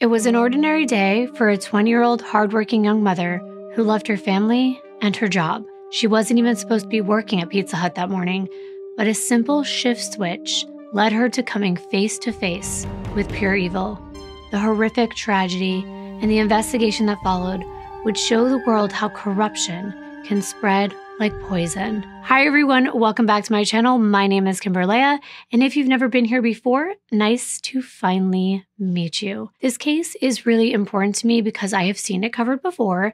It was an ordinary day for a 20 year old hardworking young mother who loved her family and her job. She wasn't even supposed to be working at Pizza Hut that morning, but a simple shift switch led her to coming face to face with pure evil. The horrific tragedy and the investigation that followed would show the world how corruption can spread like poison. Hi, everyone. Welcome back to my channel. My name is Kimbyrleigha, and if you've never been here before, nice to finally meet you. This case is really important to me because I have seen it covered before,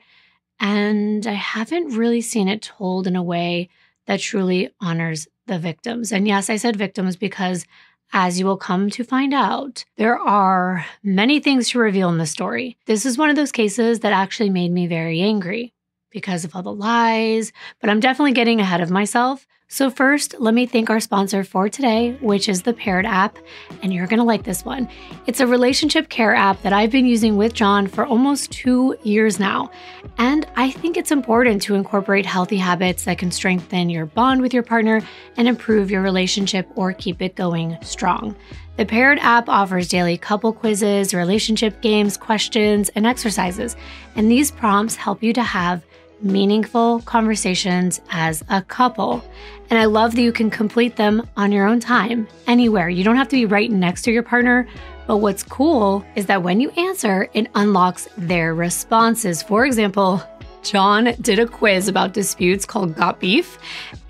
and I haven't really seen it told in a way that truly honors the victims. And yes, I said victims because as you will come to find out, there are many things to reveal in the story. This is one of those cases that actually made me very angry because of all the lies, but I'm definitely getting ahead of myself. So, first, let me thank our sponsor for today, which is the Paired app. And you're to like this one. It's a relationship care app that I've been using with John for almost two years now. And I think it's important to incorporate healthy habits that can strengthen your bond with your partner and improve your relationship or keep it going strong. The Paired app offers daily couple quizzes, relationship games, questions, and exercises. And these prompts help you to have meaningful conversations as a couple. And I love that you can complete them on your own time, anywhere. You don't have to be right next to your partner. But what's cool is that when you answer, it unlocks their responses. For example, John did a quiz about disputes called Got Beef,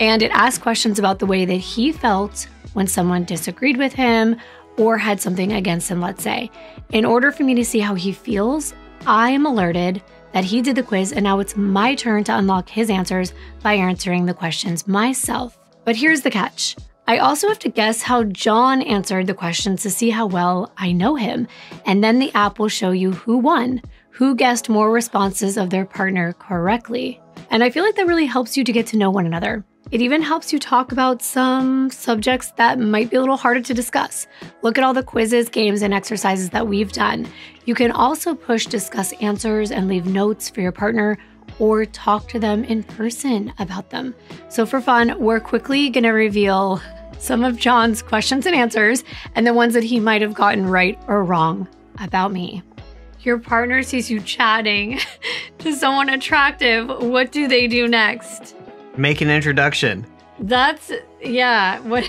and it asked questions about the way that he felt when someone disagreed with him or had something against him, let's say. In order for me to see how he feels, I am alerted that he did the quiz, and now it's my turn to unlock his answers by answering the questions myself. But here's the catch I also have to guess how John answered the questions to see how well I know him. And then the app will show you who won, who guessed more responses of their partner correctly. And I feel like that really helps you to get to know one another. It even helps you talk about some subjects that might be a little harder to discuss. Look at all the quizzes, games, and exercises that we've done. You can also push discuss answers and leave notes for your partner or talk to them in person about them. So, for fun, we're quickly going to reveal some of John's questions and answers and the ones that he might have gotten right or wrong about me. Your partner sees you chatting to someone attractive. What do they do next? Make an introduction. That's yeah. What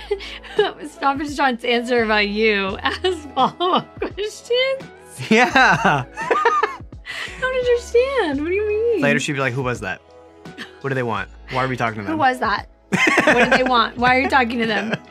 Stop is John's answer about you as follow up questions? Yeah. I don't understand. What do you mean? Later she'd be like, "Who was that? What do they want? Why are we talking to them?" Who was that? what do they want? Why are you talking to them?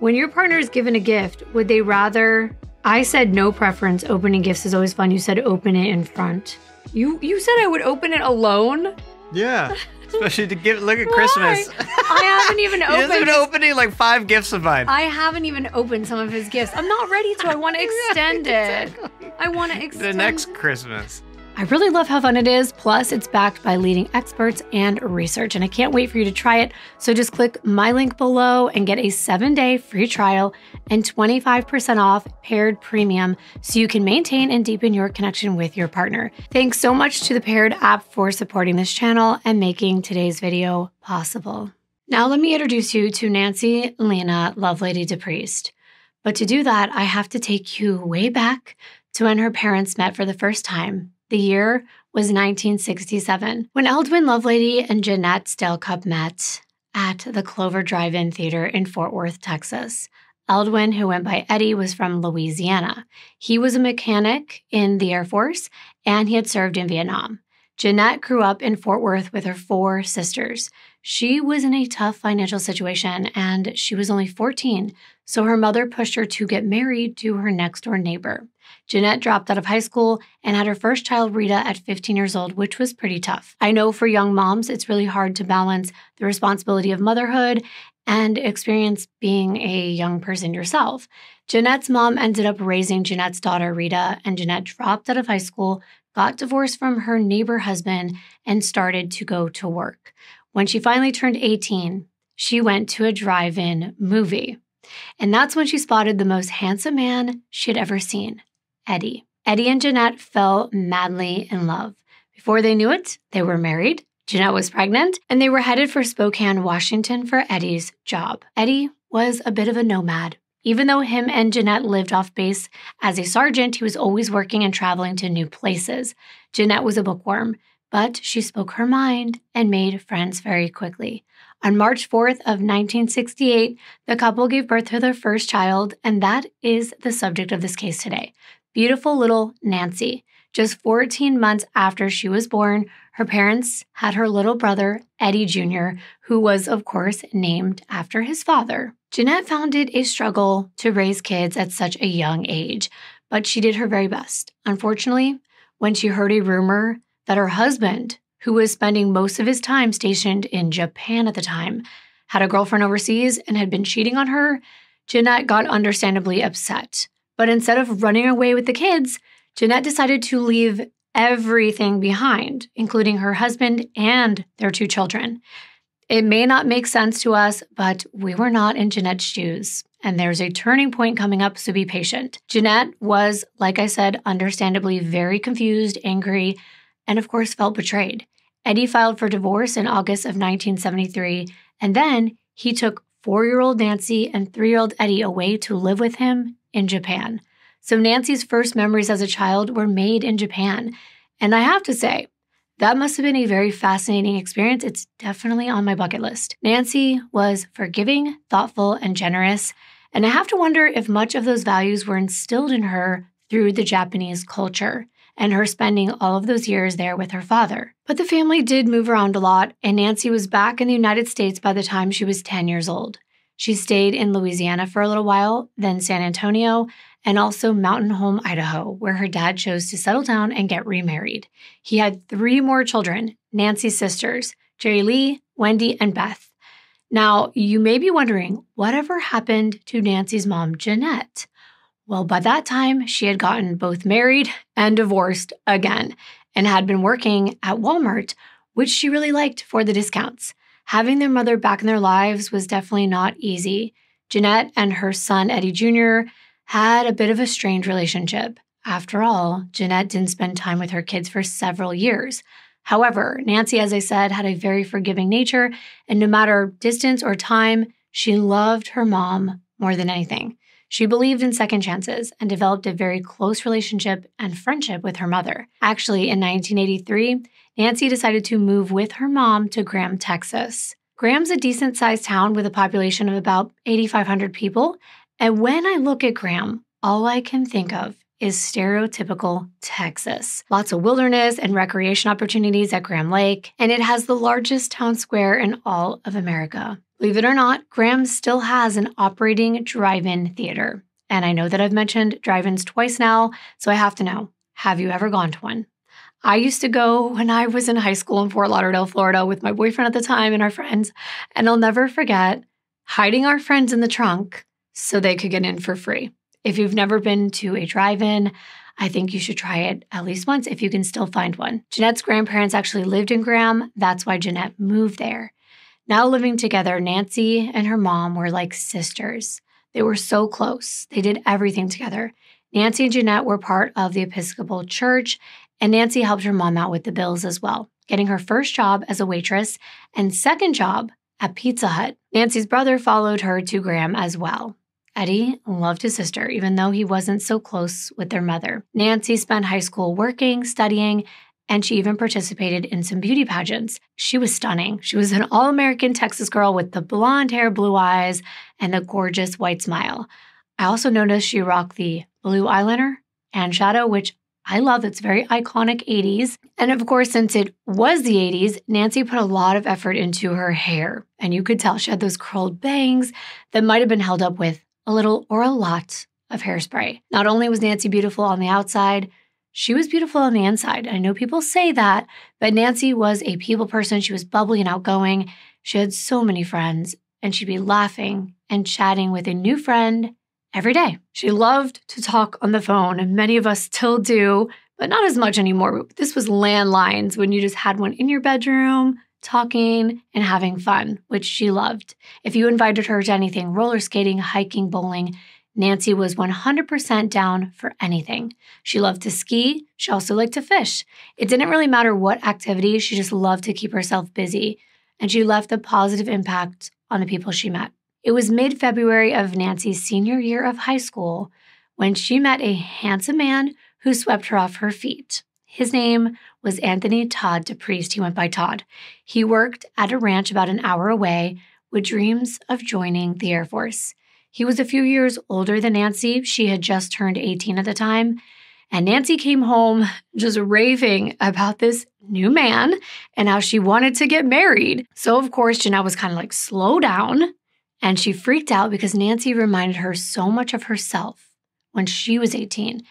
When your partner is given a gift, would they rather? I said no preference. Opening gifts is always fun. You said open it in front. You you said I would open it alone. Yeah. Especially to give look at Why? Christmas. I haven't even opened. He hasn't opened. been opening like five gifts of mine. I haven't even opened some of his gifts. I'm not ready to. I want to extend it. I want to extend. the next Christmas. I really love how fun it is. Plus, it's backed by leading experts and research, and I can't wait for you to try it. So just click my link below and get a seven day free trial and 25% off paired premium so you can maintain and deepen your connection with your partner. Thanks so much to the Paired app for supporting this channel and making today's video possible. Now, let me introduce you to Nancy Lena Lovelady DePriest. But to do that, I have to take you way back to when her parents met for the first time. The year was 1967, when Eldwin Lovelady and Jeanette Stalcup met at the Clover Drive In Theater in Fort Worth, Texas. Eldwin, who went by Eddie, was from Louisiana. He was a mechanic in the Air Force and he had served in Vietnam. Jeanette grew up in Fort Worth with her four sisters. She was in a tough financial situation and she was only 14, so her mother pushed her to get married to her next door neighbor. Jeanette dropped out of high school and had her first child, Rita, at 15 years old, which was pretty tough. I know for young moms, it's really hard to balance the responsibility of motherhood and experience being a young person yourself. Jeanette's mom ended up raising Jeanette's daughter, Rita, and Jeanette dropped out of high school, got divorced from her neighbor husband, and started to go to work. When she finally turned 18, she went to a drive in movie. And that's when she spotted the most handsome man she had ever seen, Eddie. Eddie and Jeanette fell madly in love. Before they knew it, they were married. Jeanette was pregnant, and they were headed for Spokane, Washington for Eddie's job. Eddie was a bit of a nomad, Even though him and Jeanette lived off base as a sergeant, he was always working and traveling to new places. Jeanette was a bookworm, but she spoke her mind and made friends very quickly. On March 4th of 1968, the couple gave birth to their first child, and that is the subject of this case today. Beautiful little Nancy. Just 14 months after she was born, her parents had her little brother, Eddie Jr., who was, of course, named after his father. Jeanette found it a struggle to raise kids at such a young age, but she did her very best. Unfortunately, when she heard a rumor that her husband, who was spending most of his time stationed in Japan at the time, had a girlfriend overseas and had been cheating on her, Jeanette got understandably upset. But instead of running away with the kids, Jeanette decided to leave everything behind, including her husband and their two children. It may not make sense to us, but we were not in Jeanette's shoes. And there's a turning point coming up, so be patient. Jeanette was, like I said, understandably very confused, angry, and of course felt betrayed. Eddie filed for divorce in August of 1973, and then he took four year old Nancy and three year old Eddie away to live with him in Japan. So Nancy's first memories as a child were made in Japan. And I have to say, that must have been a very fascinating experience. It's definitely on my bucket list. Nancy was forgiving, thoughtful, and generous. And I have to wonder if much of those values were instilled in her through the Japanese culture and her spending all of those years there with her father. But the family did move around a lot, and Nancy was back in the United States by the time she was 10 years old. She stayed in Louisiana for a little while, then San Antonio, and also Mountain Home, Idaho, where her dad chose to settle down and get remarried. He had three more children Nancy's sisters, Jerry Lee, Wendy, and Beth. Now, you may be wondering, whatever happened to Nancy's mom, Jeanette? Well, by that time, she had gotten both married and divorced again and had been working at Walmart, which she really liked for the discounts. Having their mother back in their lives was definitely not easy. Jeanette and her son, Eddie Jr., had a bit of a strange relationship. After all, Jeanette didn't spend time with her kids for several years. However, Nancy, as I said, had a very forgiving nature, and no matter distance or time, she loved her mom more than anything. She believed in second chances and developed a very close relationship and friendship with her mother. Actually, in 1983, Nancy decided to move with her mom to Graham, Texas. Graham's a decent sized town with a population of about 8,500 people. And when I look at Graham, all I can think of is stereotypical Texas. Lots of wilderness and recreation opportunities at Graham Lake, and it has the largest town square in all of America. Believe it or not, Graham still has an operating drive in theater. And I know that I've mentioned drive ins twice now, so I have to know have you ever gone to one? I used to go when I was in high school in Fort Lauderdale, Florida, with my boyfriend at the time and our friends. And I'll never forget hiding our friends in the trunk so they could get in for free. If you've never been to a drive in, I think you should try it at least once if you can still find one. Jeanette's grandparents actually lived in Graham. That's why Jeanette moved there. Now living together, Nancy and her mom were like sisters. They were so close. They did everything together. Nancy and Jeanette were part of the Episcopal Church, and Nancy helped her mom out with the bills as well, getting her first job as a waitress and second job at Pizza Hut. Nancy's brother followed her to Graham as well. Eddie loved his sister, even though he wasn't so close with their mother. Nancy spent high school working, studying, and she even participated in some beauty pageants. She was stunning. She was an all American Texas girl with the blonde hair, blue eyes, and the gorgeous white smile. I also noticed she rocked the blue eyeliner and shadow, which I love. It's very iconic 80s. And of course, since it was the 80s, Nancy put a lot of effort into her hair. And you could tell she had those curled bangs that might have been held up with a little or a lot of hairspray. Not only was Nancy beautiful on the outside, she was beautiful on the inside. I know people say that, but Nancy was a people person. She was bubbly and outgoing. She had so many friends, and she'd be laughing and chatting with a new friend every day. She loved to talk on the phone, and many of us still do, but not as much anymore. This was landlines when you just had one in your bedroom, talking and having fun, which she loved. If you invited her to anything roller skating, hiking, bowling, Nancy was 100% down for anything. She loved to ski. She also liked to fish. It didn't really matter what activity, she just loved to keep herself busy. And she left a positive impact on the people she met. It was mid February of Nancy's senior year of high school when she met a handsome man who swept her off her feet. His name was Anthony Todd DePriest. He went by Todd. He worked at a ranch about an hour away with dreams of joining the Air Force. He was a few years older than Nancy. She had just turned 18 at the time. And Nancy came home just raving about this new man and how she wanted to get married. So, of course, Jeanette was kind of like, slow down. And she freaked out because Nancy reminded her so much of herself when she was 18.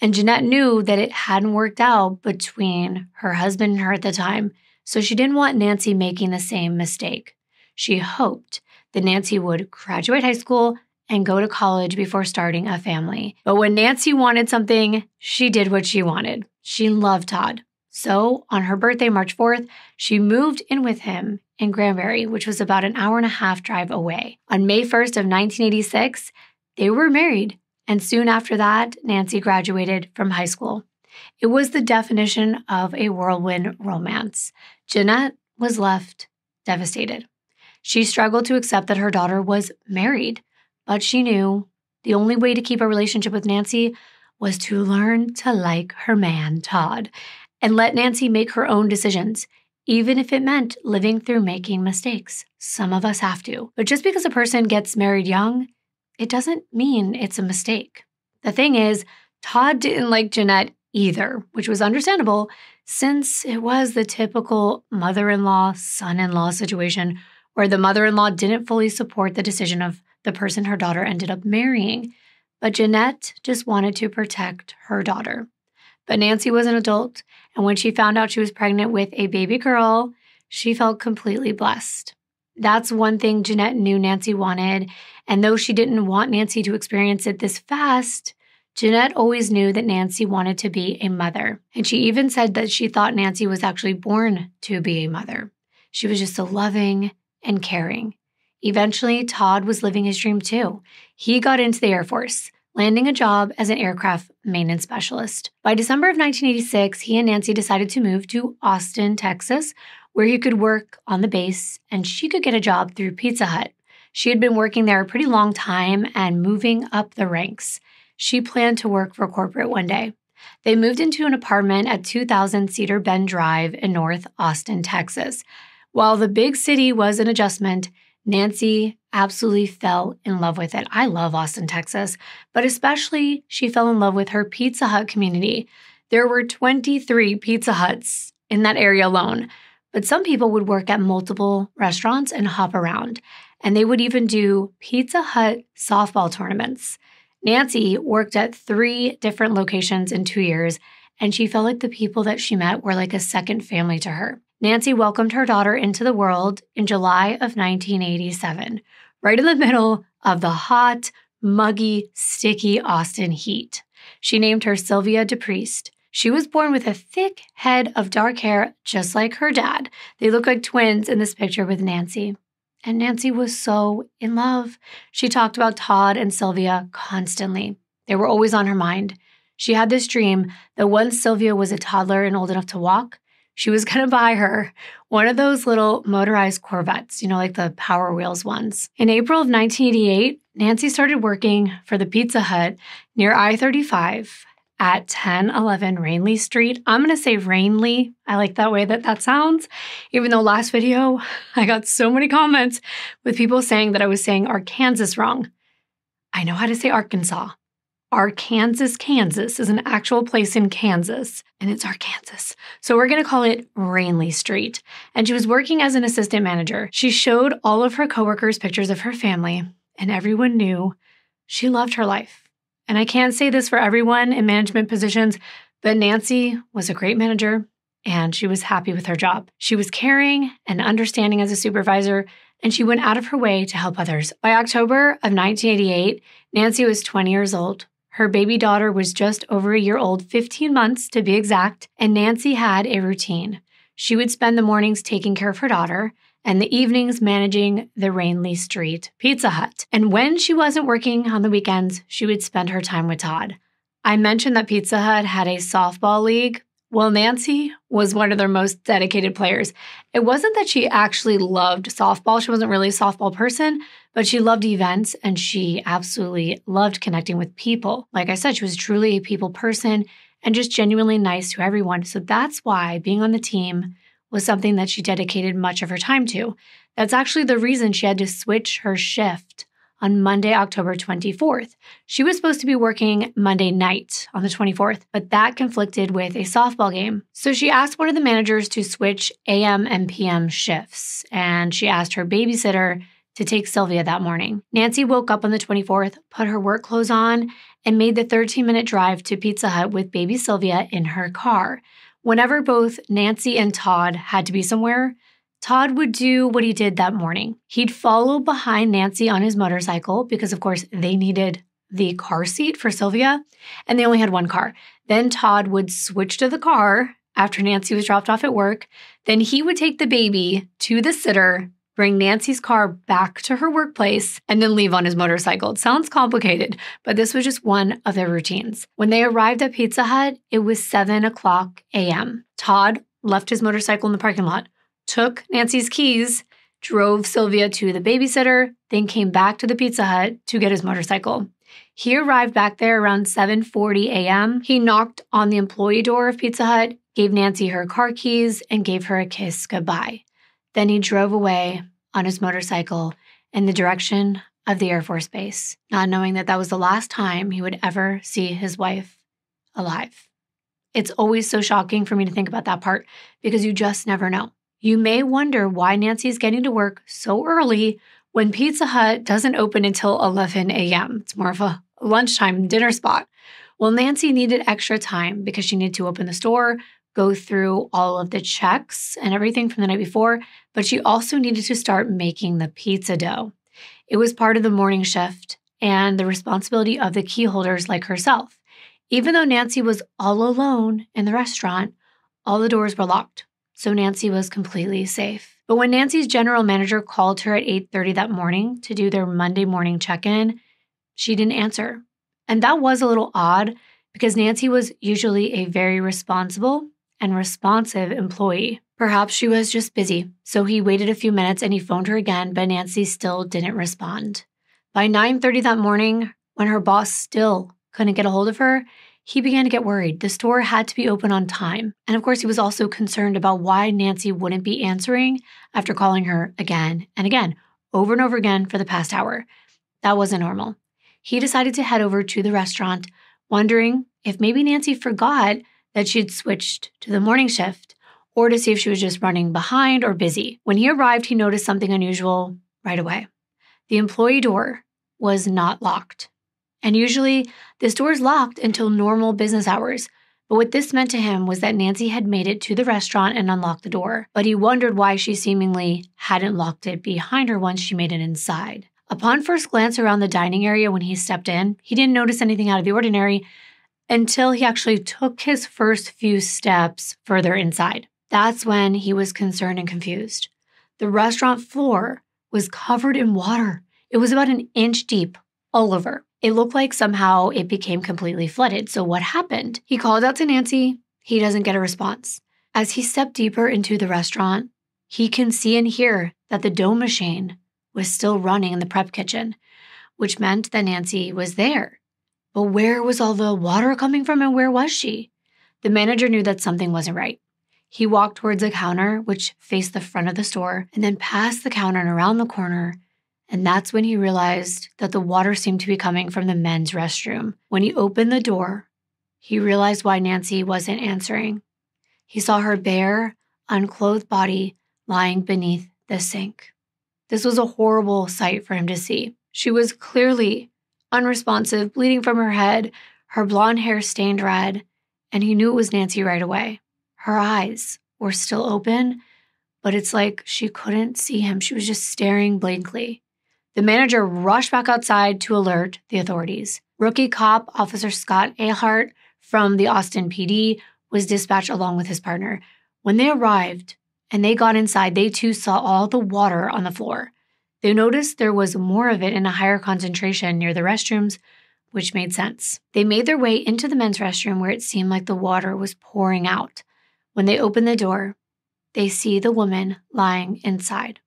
And Jeanette knew that it hadn't worked out between her husband and her at the time. So she didn't want Nancy making the same mistake. She hoped that Nancy would graduate high school and go to college before starting a family. But when Nancy wanted something, she did what she wanted. She loved Todd. So on her birthday, March 4th, she moved in with him in Granbury, which was about an hour and a half drive away. On May 1st of 1986, they were married. And soon after that, Nancy graduated from high school. It was the definition of a whirlwind romance. Jeanette was left devastated. She struggled to accept that her daughter was married. But she knew the only way to keep a relationship with Nancy was to learn to like her man, Todd, and let Nancy make her own decisions, even if it meant living through making mistakes. Some of us have to. But just because a person gets married young, it doesn't mean it's a mistake. The thing is, Todd didn't like Jeanette either, which was understandable since it was the typical mother in law, son in law situation where the mother in law didn't fully support the decision of the person her daughter ended up marrying. But Jeanette just wanted to protect her daughter. But Nancy was an adult, and when she found out she was pregnant with a baby girl, she felt completely blessed. That's one thing Jeanette knew Nancy wanted. And though she didn't want Nancy to experience it this fast, Jeanette always knew that Nancy wanted to be a mother. And she even said that she thought Nancy was actually born to be a mother. She was just so loving and caring. Eventually, Todd was living his dream too. He got into the Air Force, landing a job as an aircraft maintenance specialist. By December of 1986, he and Nancy decided to move to Austin, Texas, where he could work on the base and she could get a job through Pizza Hut. She had been working there a pretty long time and moving up the ranks. She planned to work for corporate one day. They moved into an apartment at 2000 Cedar Bend Drive in North Austin, Texas. While the big city was an adjustment, Nancy absolutely fell in love with it. I love Austin, Texas, but especially she fell in love with her Pizza Hut community. There were 23 Pizza Huts in that area alone, but some people would work at multiple restaurants and hop around, and they would even do Pizza Hut softball tournaments. Nancy worked at three different locations in two years, and she felt like the people that she met were like a second family to her. Nancy welcomed her daughter into the world in July of 1987, right in the middle of the hot, muggy, sticky Austin heat. She named her Sylvia DePriest. She was born with a thick head of dark hair, just like her dad. They look like twins in this picture with Nancy. And Nancy was so in love. She talked about Todd and Sylvia constantly. They were always on her mind. She had this dream that once Sylvia was a toddler and old enough to walk, she was going to buy her one of those little motorized Corvettes, you know, like the Power Wheels ones. In April of 1988, Nancy started working for the Pizza Hut near I 35 at 1011 Rainley Street. I'm going to say Rainley. I like that way that that sounds. Even though last video, I got so many comments with people saying that I was saying Arkansas wrong. I know how to say Arkansas. Arkansas, Kansas is an actual place in Kansas, and it's Arkansas. So we're going to call it Rainley Street. And she was working as an assistant manager. She showed all of her coworkers pictures of her family, and everyone knew she loved her life. And I can't say this for everyone in management positions, but Nancy was a great manager and she was happy with her job. She was caring and understanding as a supervisor, and she went out of her way to help others. By October of 1988, Nancy was 20 years old. Her baby daughter was just over a year old, 15 months to be exact, and Nancy had a routine. She would spend the mornings taking care of her daughter and the evenings managing the Rainley Street Pizza Hut. And when she wasn't working on the weekends, she would spend her time with Todd. I mentioned that Pizza Hut had a softball league. Well, Nancy was one of their most dedicated players. It wasn't that she actually loved softball. She wasn't really a softball person, but she loved events and she absolutely loved connecting with people. Like I said, she was truly a people person and just genuinely nice to everyone. So that's why being on the team was something that she dedicated much of her time to. That's actually the reason she had to switch her shift on Monday, October 24th. She was supposed to be working Monday night on the 24th, but that conflicted with a softball game. So she asked one of the managers to switch AM and PM shifts, and she asked her babysitter to take Sylvia that morning. Nancy woke up on the 24th, put her work clothes on, and made the 13 minute drive to Pizza Hut with baby Sylvia in her car. Whenever both Nancy and Todd had to be somewhere, Todd would do what he did that morning. He'd follow behind Nancy on his motorcycle because, of course, they needed the car seat for Sylvia, and they only had one car. Then Todd would switch to the car after Nancy was dropped off at work. Then he would take the baby to the sitter bring Nancy's car back to her workplace, and then leave on his motorcycle. It sounds complicated, but this was just one of their routines. When they arrived at Pizza Hut, it was 7 o'clock a.m. Todd left his motorcycle in the parking lot, took Nancy's keys, drove Sylvia to the babysitter, then came back to the Pizza Hut to get his motorcycle. He arrived back there around 7:40 a.m. He knocked on the employee door of Pizza Hut, gave Nancy her car keys, and gave her a kiss goodbye. Then he drove away on his motorcycle in the direction of the Air Force Base, not knowing that that was the last time he would ever see his wife alive. It's always so shocking for me to think about that part because you just never know. You may wonder why Nancy is getting to work so early when Pizza Hut doesn't open until 11 a.m. It's more of a lunchtime dinner spot. Well, Nancy needed extra time because she needed to open the store, go through all of the checks and everything from the night before, but she also needed to start making the pizza dough. It was part of the morning shift and the responsibility of the key holders like herself. Even though Nancy was all alone in the restaurant, all the doors were locked, so Nancy was completely safe. But when Nancy's general manager called her at 8:30 that morning to do their Monday morning check-in, she didn't answer. And that was a little odd because Nancy was usually a very responsible and responsive employee. Perhaps she was just busy, so he waited a few minutes and he phoned her again, but Nancy still didn't respond. By 9:30 that morning, when her boss still couldn't get a hold of her, he began to get worried. The store had to be open on time. And of course, he was also concerned about why Nancy wouldn't be answering after calling her again and again, over and over again for the past hour. That wasn't normal. He decided to head over to the restaurant, wondering if maybe Nancy forgot that she'd switched to the morning shift or to see if she was just running behind or busy. When he arrived, he noticed something unusual right away. The employee door was not locked. And usually, this door is locked until normal business hours. But what this meant to him was that Nancy had made it to the restaurant and unlocked the door, but he wondered why she seemingly hadn't locked it behind her once she made it inside. Upon first glance around the dining area when he stepped in, he didn't notice anything out of the ordinary, until he actually took his first few steps further inside. That's when he was concerned and confused. The restaurant floor was covered in water. It was about an inch deep all over. It looked like somehow it became completely flooded. So, what happened? He called out to Nancy. He doesn't get a response. As he stepped deeper into the restaurant, he can see and hear that the dough machine was still running in the prep kitchen, which meant that Nancy was there. But where was all the water coming from and where was she? The manager knew that something wasn't right. He walked towards a counter, which faced the front of the store, and then past the counter and around the corner. And that's when he realized that the water seemed to be coming from the men's restroom. When he opened the door, he realized why Nancy wasn't answering. He saw her bare, unclothed body lying beneath the sink. This was a horrible sight for him to see. She was clearly unresponsive, bleeding from her head, her blonde hair stained red, and he knew it was Nancy right away. Her eyes were still open, but it's like she couldn't see him. She was just staring blankly. The manager rushed back outside to alert the authorities. Rookie cop Officer Scott Ahart from the Austin PD was dispatched along with his partner. When they arrived and they got inside, they too saw all the water on the floor. They noticed there was more of it in a higher concentration near the restrooms, which made sense. They made their way into the men's restroom where it seemed like the water was pouring out. When they opened the door, they see the woman lying inside.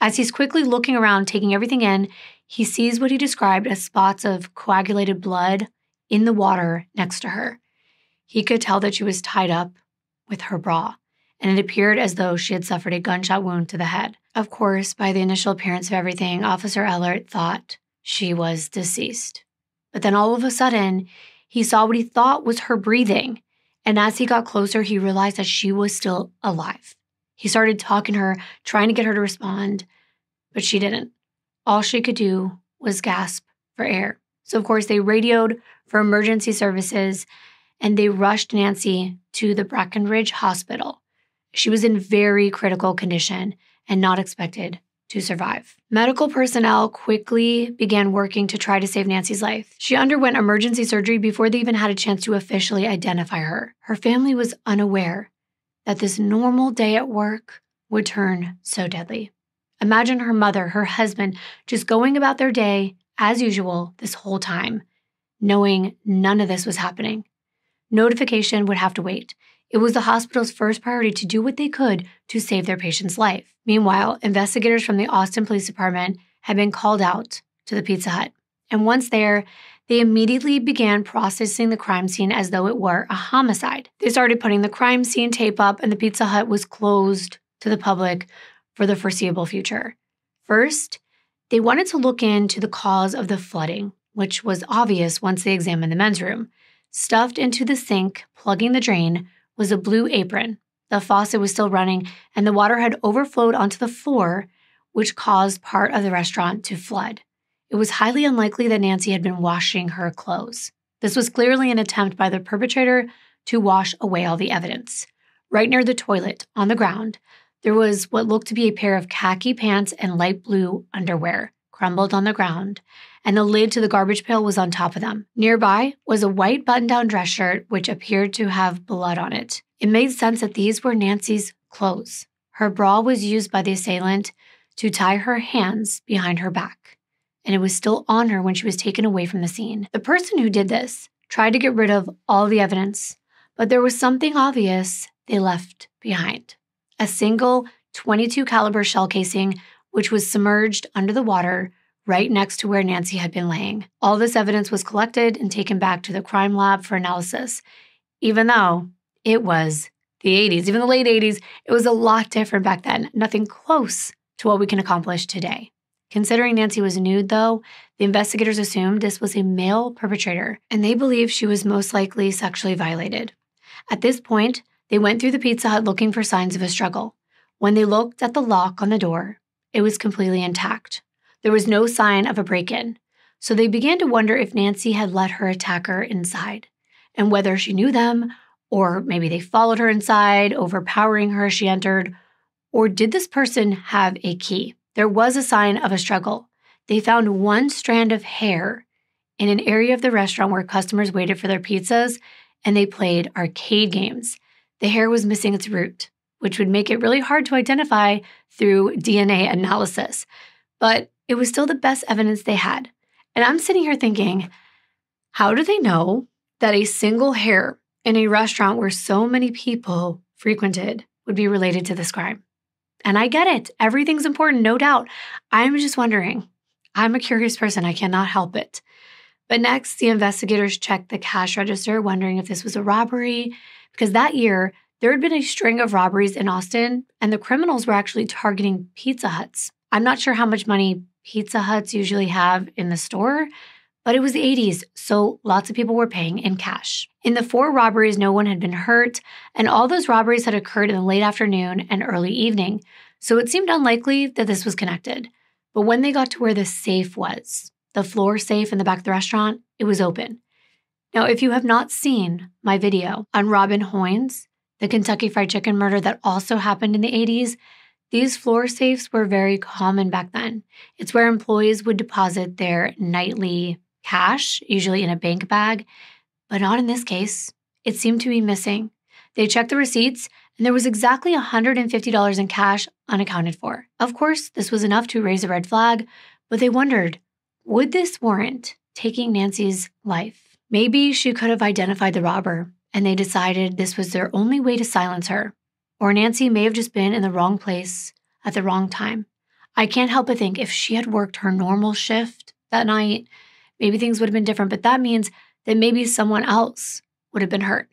As he's quickly looking around, taking everything in, he sees what he described as spots of coagulated blood in the water next to her. He could tell that she was tied up with her bra, and it appeared as though she had suffered a gunshot wound to the head. Of course, by the initial appearance of everything, Officer Ellert thought she was deceased. But then all of a sudden, he saw what he thought was her breathing. And as he got closer, he realized that she was still alive. He started talking to her, trying to get her to respond, but she didn't. All she could do was gasp for air. So, of course, they radioed for emergency services and they rushed Nancy to the Brackenridge Hospital. She was in very critical condition and not expected to survive. Medical personnel quickly began working to try to save Nancy's life. She underwent emergency surgery before they even had a chance to officially identify her. Her family was unaware that this normal day at work would turn so deadly. Imagine her mother, her husband, just going about their day as usual this whole time, knowing none of this was happening. Notification would have to wait. It was the hospital's first priority to do what they could to save their patient's life. Meanwhile, investigators from the Austin Police Department had been called out to the Pizza Hut. And once there, they immediately began processing the crime scene as though it were a homicide. They started putting the crime scene tape up, and the Pizza Hut was closed to the public for the foreseeable future. First, they wanted to look into the cause of the flooding, which was obvious once they examined the men's room. Stuffed into the sink, plugging the drain, was a blue apron. The faucet was still running, and the water had overflowed onto the floor, which caused part of the restaurant to flood. It was highly unlikely that Nancy had been washing her clothes. This was clearly an attempt by the perpetrator to wash away all the evidence. Right near the toilet, on the ground, there was what looked to be a pair of khaki pants and light blue underwear crumbled on the ground, and the lid to the garbage pail was on top of them. Nearby was a white button down dress shirt which appeared to have blood on it. It made sense that these were Nancy's clothes. Her bra was used by the assailant to tie her hands behind her back, and it was still on her when she was taken away from the scene. The person who did this tried to get rid of all the evidence, but there was something obvious they left behind. A single 22 caliber shell casing which was submerged under the water right next to where Nancy had been laying. All this evidence was collected and taken back to the crime lab for analysis, even though it was the 80s, even the late 80s, it was a lot different back then, nothing close to what we can accomplish today. Considering Nancy was nude, though, the investigators assumed this was a male perpetrator, and they believed she was most likely sexually violated. At this point, they went through the Pizza Hut looking for signs of a struggle. When they looked at the lock on the door, it was completely intact. There was no sign of a break in. So they began to wonder if Nancy had let her attacker inside and whether she knew them, or maybe they followed her inside, overpowering her as she entered. Or did this person have a key? There was a sign of a struggle. They found one strand of hair in an area of the restaurant where customers waited for their pizzas and they played arcade games. The hair was missing its root which would make it really hard to identify through DNA analysis. But it was still the best evidence they had. And I'm sitting here thinking, how do they know that a single hair in a restaurant where so many people frequented would be related to this crime? And I get it. Everything's important, no doubt. I'm just wondering. I'm a curious person. I cannot help it. But next, the investigators checked the cash register, wondering if this was a robbery, because that year, there had been a string of robberies in Austin, and the criminals were actually targeting Pizza Huts. I'm not sure how much money Pizza Huts usually have in the store, but it was the 80s, so lots of people were paying in cash. In the four robberies, no one had been hurt, and all those robberies had occurred in the late afternoon and early evening, so it seemed unlikely that this was connected. But when they got to where the safe was, the floor safe in the back of the restaurant, it was open. Now, if you have not seen my video on Robin Hoynes, the Kentucky Fried Chicken murder that also happened in the 80s, these floor safes were very common back then. It's where employees would deposit their nightly cash, usually in a bank bag, but not in this case. It seemed to be missing. They checked the receipts, and there was exactly $150 in cash unaccounted for. Of course, this was enough to raise a red flag, but they wondered would this warrant taking Nancy's life. Maybe she could have identified the robber and they decided this was their only way to silence her. Or Nancy may have just been in the wrong place at the wrong time. I can't help but think if she had worked her normal shift that night, maybe things would have been different. But that means that maybe someone else would have been hurt.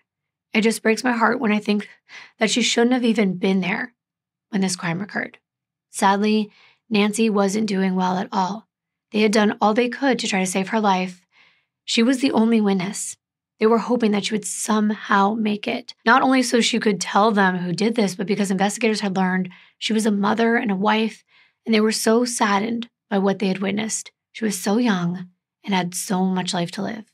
It just breaks my heart when I think that she shouldn't have even been there when this crime occurred. Sadly, Nancy wasn't doing well at all. They had done all they could to try to save her life. She was the only witness. They were hoping that she would somehow make it, not only so she could tell them who did this, but because investigators had learned she was a mother and a wife, and they were so saddened by what they had witnessed. She was so young and had so much life to live.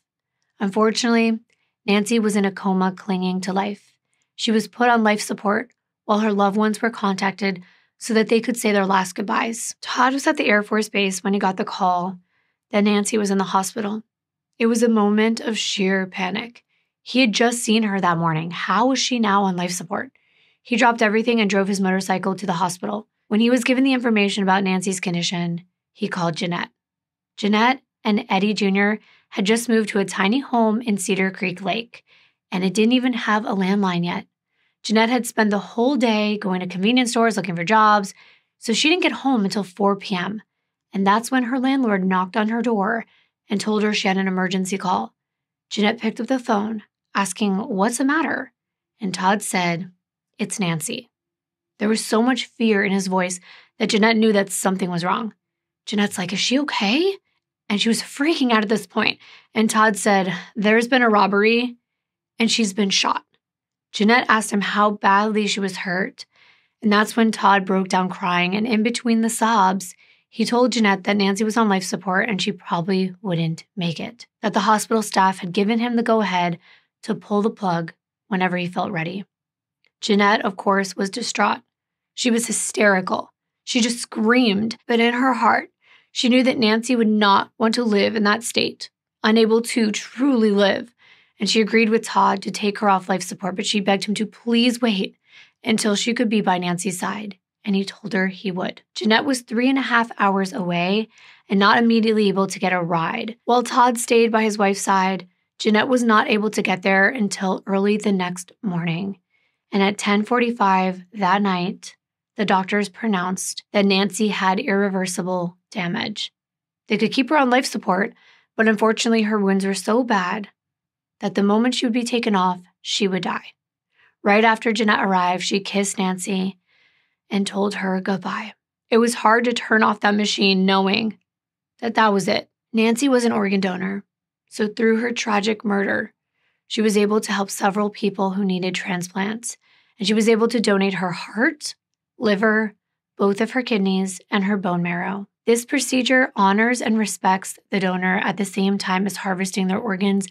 Unfortunately, Nancy was in a coma clinging to life. She was put on life support while her loved ones were contacted so that they could say their last goodbyes. Todd was at the Air Force Base when he got the call that Nancy was in the hospital. It was a moment of sheer panic. He had just seen her that morning. How was she now on life support? He dropped everything and drove his motorcycle to the hospital. When he was given the information about Nancy's condition, he called Jeanette. Jeanette and Eddie Jr. had just moved to a tiny home in Cedar Creek Lake, and it didn't even have a landline yet. Jeanette had spent the whole day going to convenience stores looking for jobs, so she didn't get home until 4 p.m. And that's when her landlord knocked on her door and told her she had an emergency call. Jeanette picked up the phone, asking, What's the matter? And Todd said, It's Nancy. There was so much fear in his voice that Jeanette knew that something was wrong. Jeanette's like, Is she okay? And she was freaking out at this point. And Todd said, There's been a robbery and she's been shot. Jeanette asked him how badly she was hurt. And that's when Todd broke down crying. And in between the sobs, he told Jeanette that Nancy was on life support and she probably wouldn't make it, that the hospital staff had given him the go ahead to pull the plug whenever he felt ready. Jeanette, of course, was distraught. She was hysterical. She just screamed, but in her heart, she knew that Nancy would not want to live in that state, unable to truly live. And she agreed with Todd to take her off life support, but she begged him to please wait until she could be by Nancy's side. And he told her he would. Jeanette was three and a half hours away and not immediately able to get a ride. While Todd stayed by his wife's side, Jeanette was not able to get there until early the next morning. And at 10:45 that night, the doctors pronounced that Nancy had irreversible damage. They could keep her on life support, but unfortunately her wounds were so bad that the moment she would be taken off, she would die. Right after Jeanette arrived, she kissed Nancy and told her goodbye. It was hard to turn off that machine knowing that that was it. Nancy was an organ donor, so through her tragic murder, she was able to help several people who needed transplants, and she was able to donate her heart, liver, both of her kidneys, and her bone marrow. This procedure honors and respects the donor at the same time as harvesting their organs,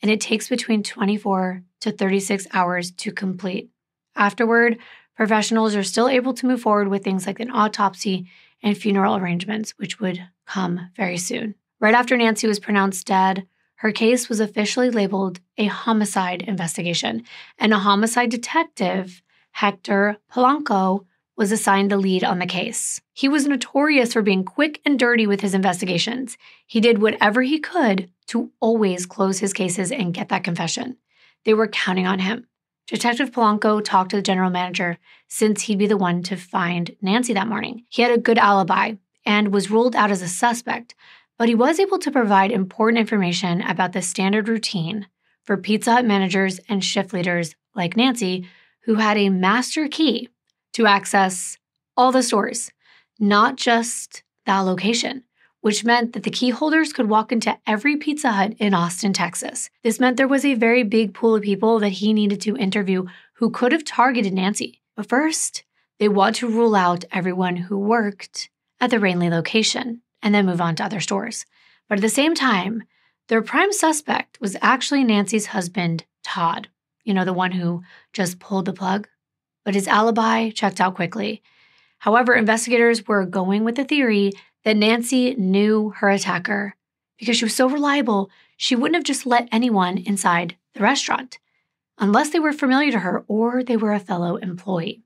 and it takes between 24 to 36 hours to complete. Afterward, professionals are still able to move forward with things like an autopsy and funeral arrangements, which would come very soon. Right after Nancy was pronounced dead, her case was officially labeled a homicide investigation, and a homicide detective, Hector Polanco, was assigned the lead on the case. He was notorious for being quick and dirty with his investigations. He did whatever he could to always close his cases and get that confession. They were counting on him. Detective Polanco talked to the general manager since he'd be the one to find Nancy that morning. He had a good alibi and was ruled out as a suspect, but he was able to provide important information about the standard routine for Pizza Hut managers and shift leaders like Nancy, who had a master key to access all the stores, not just that location which meant that the key holders could walk into every Pizza Hut in Austin, Texas. This meant there was a very big pool of people that he needed to interview who could have targeted Nancy. But first, they want to rule out everyone who worked at the Rainley location and then move on to other stores. But at the same time, their prime suspect was actually Nancy's husband, Todd, you know, the one who just pulled the plug. But his alibi checked out quickly. However, investigators were going with the theory that Nancy knew her attacker. Because she was so reliable, she wouldn't have just let anyone inside the restaurant, unless they were familiar to her or they were a fellow employee.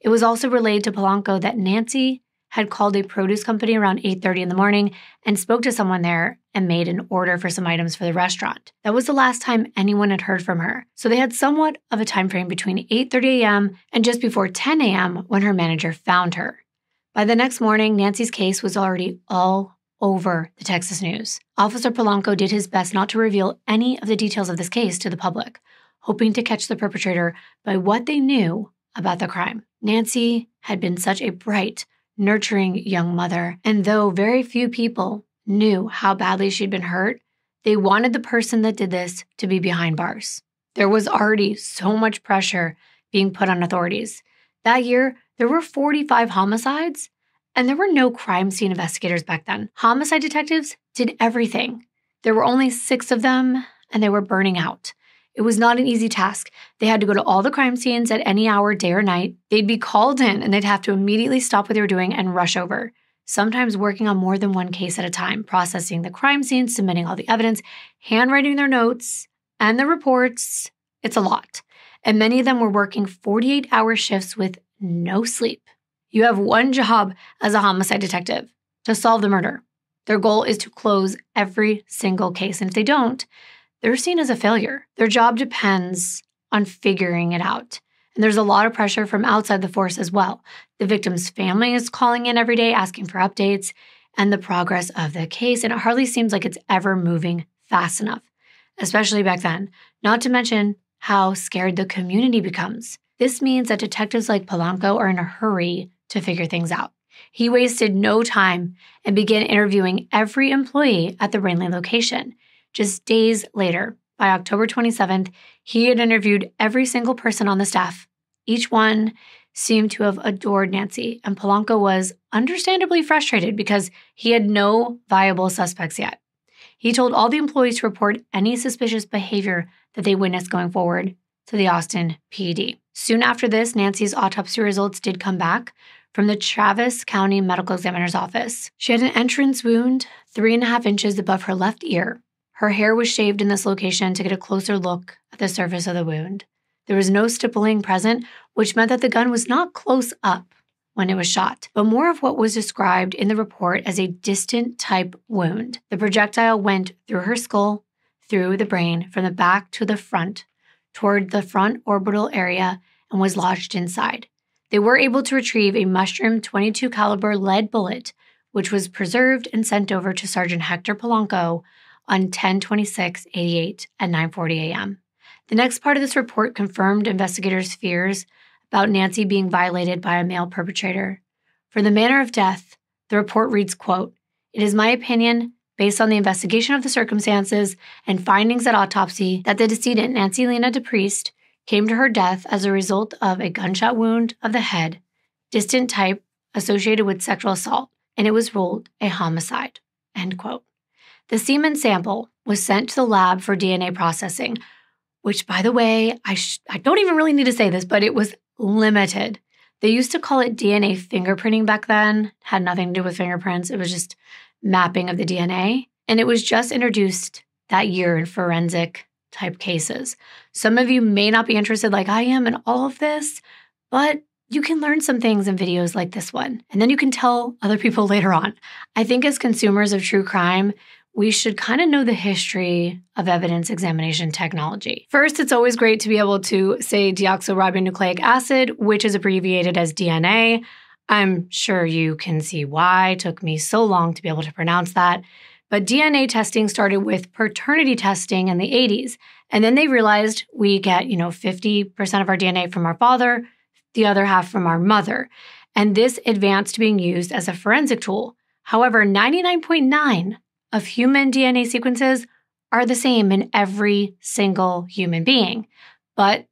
It was also relayed to Polanco that Nancy had called a produce company around 8:30 in the morning and spoke to someone there and made an order for some items for the restaurant. That was the last time anyone had heard from her. So they had somewhat of a time frame between 8:30 a.m. and just before 10 a.m. when her manager found her. By the next morning, Nancy's case was already all over the Texas news. Officer Polanco did his best not to reveal any of the details of this case to the public, hoping to catch the perpetrator by what they knew about the crime. Nancy had been such a bright, nurturing young mother, and though very few people knew how badly she'd been hurt, they wanted the person that did this to be behind bars. There was already so much pressure being put on authorities. That year, there were 45 homicides, and there were no crime scene investigators back then. Homicide detectives did everything. There were only six of them, and they were burning out. It was not an easy task. They had to go to all the crime scenes at any hour, day or night. They'd be called in and they'd have to immediately stop what they were doing and rush over, sometimes working on more than one case at a time, processing the crime scene, submitting all the evidence, handwriting their notes and the reports. It's a lot. And many of them were working 48 hour shifts with no sleep. You have one job as a homicide detective to solve the murder. Their goal is to close every single case. And if they don't, they're seen as a failure. Their job depends on figuring it out. And there's a lot of pressure from outside the force as well. The victim's family is calling in every day asking for updates and the progress of the case. And it hardly seems like it's ever moving fast enough, especially back then. Not to mention how scared the community becomes. This means that detectives like Polanco are in a hurry to figure things out. He wasted no time and began interviewing every employee at the Rainley location. Just days later, by October 27th, he had interviewed every single person on the staff. Each one seemed to have adored Nancy, and Polanco was understandably frustrated because he had no viable suspects yet. He told all the employees to report any suspicious behavior that they witnessed going forward to the Austin PD. Soon after this, Nancy's autopsy results did come back from the Travis County Medical Examiner's Office. She had an entrance wound three and a half inches above her left ear her hair was shaved in this location to get a closer look at the surface of the wound. There was no stippling present, which meant that the gun was not close up when it was shot, but more of what was described in the report as a distant type wound. The projectile went through her skull, through the brain, from the back to the front, toward the front orbital area, and was lodged inside. They were able to retrieve a mushroom 22 caliber lead bullet, which was preserved and sent over to Sergeant Hector Polanco on 102688 at 9:40 a.m. The next part of this report confirmed investigators' fears about Nancy being violated by a male perpetrator. For the manner of death, the report reads, quote, "It is my opinion based on the investigation of the circumstances and findings at autopsy that the decedent Nancy Lena DePriest came to her death as a result of a gunshot wound of the head, distant type associated with sexual assault, and it was ruled a homicide." End quote. The semen sample was sent to the lab for DNA processing, which, by the way, I, sh- I don't even really need to say this, but it was limited. They used to call it DNA fingerprinting back then, had nothing to do with fingerprints. It was just mapping of the DNA. And it was just introduced that year in forensic type cases. Some of you may not be interested, like I am, in all of this, but you can learn some things in videos like this one. And then you can tell other people later on. I think as consumers of true crime, we should kind of know the history of evidence examination technology. First, it's always great to be able to say deoxyribonucleic acid, which is abbreviated as DNA. I'm sure you can see why it took me so long to be able to pronounce that. But DNA testing started with paternity testing in the 80s. And then they realized we get, you know, 50% of our DNA from our father, the other half from our mother. And this advanced to being used as a forensic tool. However, 99.9 of human DNA sequences are the same in every single human being. But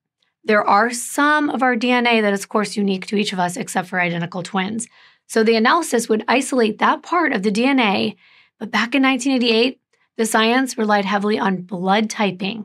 there are some of our DNA that is, of course, unique to each of us, except for identical twins. So the analysis would isolate that part of the DNA. But back in 1988, the science relied heavily on blood typing.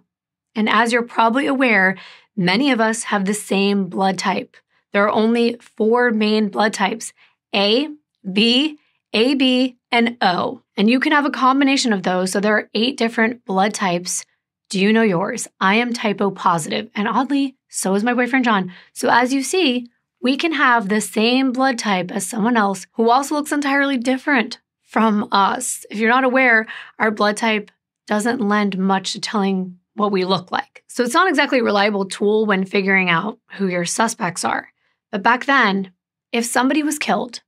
And as you're probably aware, many of us have the same blood type. There are only four main blood types A, B, AB, and O. And you can have a combination of those. So there are eight different blood types. Do you know yours? I am type O positive, and oddly, so is my boyfriend John. So as you see, We can have the same blood type as someone else who also looks entirely different from us. If you're not aware, our blood type doesn't lend much to telling what we look like. So it's not exactly a reliable tool when figuring out who your suspects are. But back then, if somebody was killed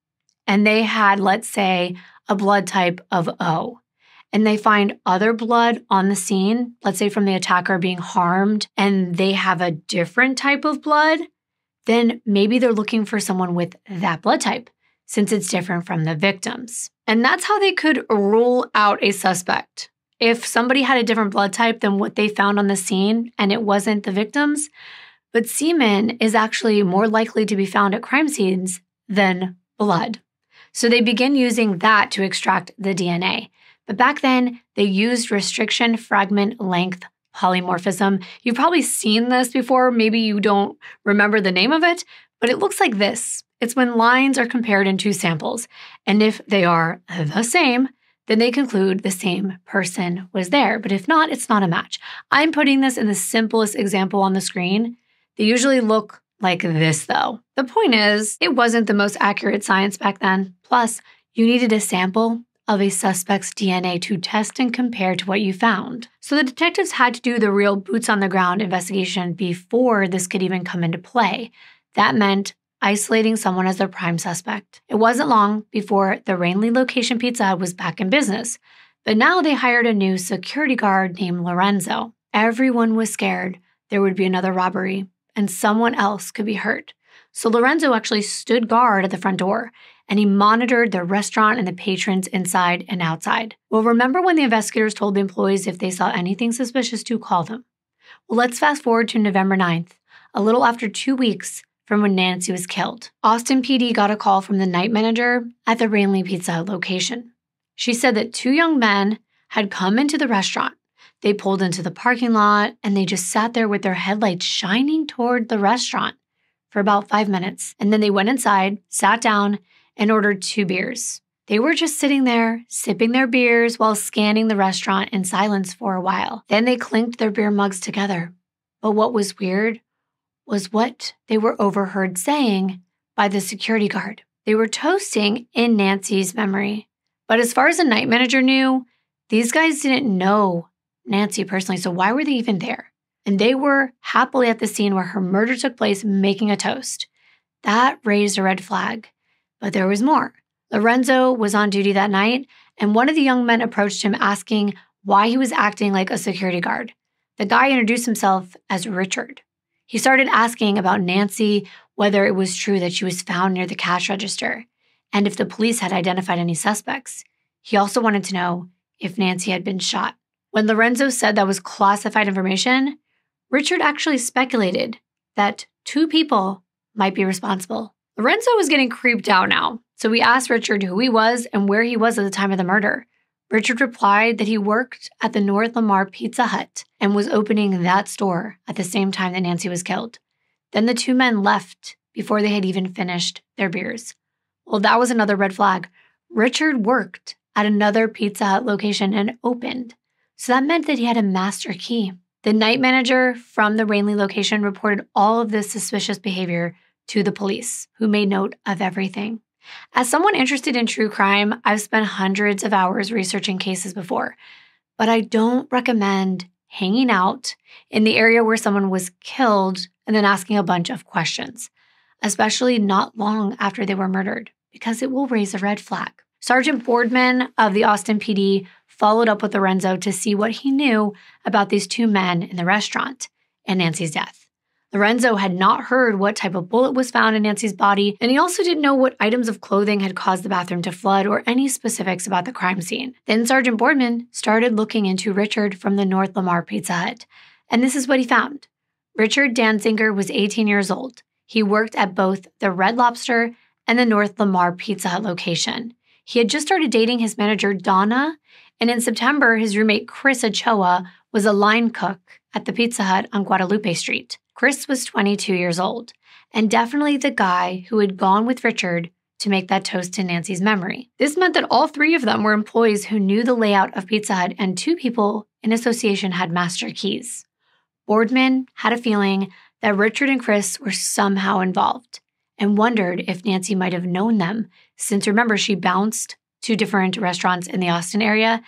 and they had, let's say, a blood type of O, and they find other blood on the scene, let's say from the attacker being harmed, and they have a different type of blood, then maybe they're looking for someone with that blood type since it's different from the victims. And that's how they could rule out a suspect. If somebody had a different blood type than what they found on the scene and it wasn't the victims, but semen is actually more likely to be found at crime scenes than blood. So they begin using that to extract the DNA. But back then, they used restriction fragment length polymorphism. You've probably seen this before. Maybe you don't remember the name of it, but it looks like this. It's when lines are compared in two samples. And if they are the same, then they conclude the same person was there. But if not, it's not a match. I'm putting this in the simplest example on the screen. They usually look like this, though. The point is, it wasn't the most accurate science back then. Plus, you needed a sample of a suspect's DNA to test and compare to what you found. So the detectives had to do the real boots on the ground investigation before this could even come into play. That meant isolating someone as their prime suspect. It wasn't long before the Rainley location Pizza was back in business, but now they hired a new security guard named Lorenzo. Everyone was scared there would be another robbery and someone else could be hurt. So Lorenzo actually stood guard at the front door and he monitored the restaurant and the patrons inside and outside. Well, remember when the investigators told the employees if they saw anything suspicious to call them? Well, let's fast forward to November 9th, a little after two weeks from when Nancy was killed. Austin PD got a call from the night manager at the Rainley Pizza location. She said that two young men had come into the restaurant. They pulled into the parking lot and they just sat there with their headlights shining toward the restaurant for about five minutes. And then they went inside, sat down, and ordered two beers. They were just sitting there, sipping their beers while scanning the restaurant in silence for a while. Then they clinked their beer mugs together. But what was weird was what they were overheard saying by the security guard. They were toasting in Nancy's memory. But as far as the night manager knew, these guys didn't know Nancy personally, so why were they even there? And they were happily at the scene where her murder took place making a toast. That raised a red flag. But there was more. Lorenzo was on duty that night, and one of the young men approached him asking why he was acting like a security guard. The guy introduced himself as Richard. He started asking about Nancy, whether it was true that she was found near the cash register, and if the police had identified any suspects. He also wanted to know if Nancy had been shot. When Lorenzo said that was classified information, Richard actually speculated that two people might be responsible. Lorenzo was getting creeped out now, so we asked Richard who he was and where he was at the time of the murder. Richard replied that he worked at the North Lamar Pizza Hut and was opening that store at the same time that Nancy was killed. Then the two men left before they had even finished their beers. Well, that was another red flag. Richard worked at another Pizza Hut location and opened. So that meant that he had a master key. The night manager from the Rainley location reported all of this suspicious behavior to the police, who made note of everything. As someone interested in true crime, I've spent hundreds of hours researching cases before, but I don't recommend hanging out in the area where someone was killed and then asking a bunch of questions, especially not long after they were murdered, because it will raise a red flag. Sergeant Boardman of the Austin PD followed up with Lorenzo to see what he knew about these two men in the restaurant and Nancy's death. Lorenzo had not heard what type of bullet was found in Nancy's body, and he also didn't know what items of clothing had caused the bathroom to flood or any specifics about the crime scene. Then Sergeant Boardman started looking into Richard from the North Lamar Pizza Hut, and this is what he found. Richard Danziger was 18 years old. He worked at both the Red Lobster and the North Lamar Pizza Hut location. He had just started dating his manager, Donna, and in September, his roommate, Chris Ochoa, was a line cook at the Pizza Hut on Guadalupe Street. Chris was 22 years old and definitely the guy who had gone with Richard to make that toast to Nancy's memory. This meant that all three of them were employees who knew the layout of Pizza Hut, and two people in association had master keys. Boardman had a feeling that Richard and Chris were somehow involved, and wondered if Nancy might have known them, since remember, she bounced to different restaurants in the Austin area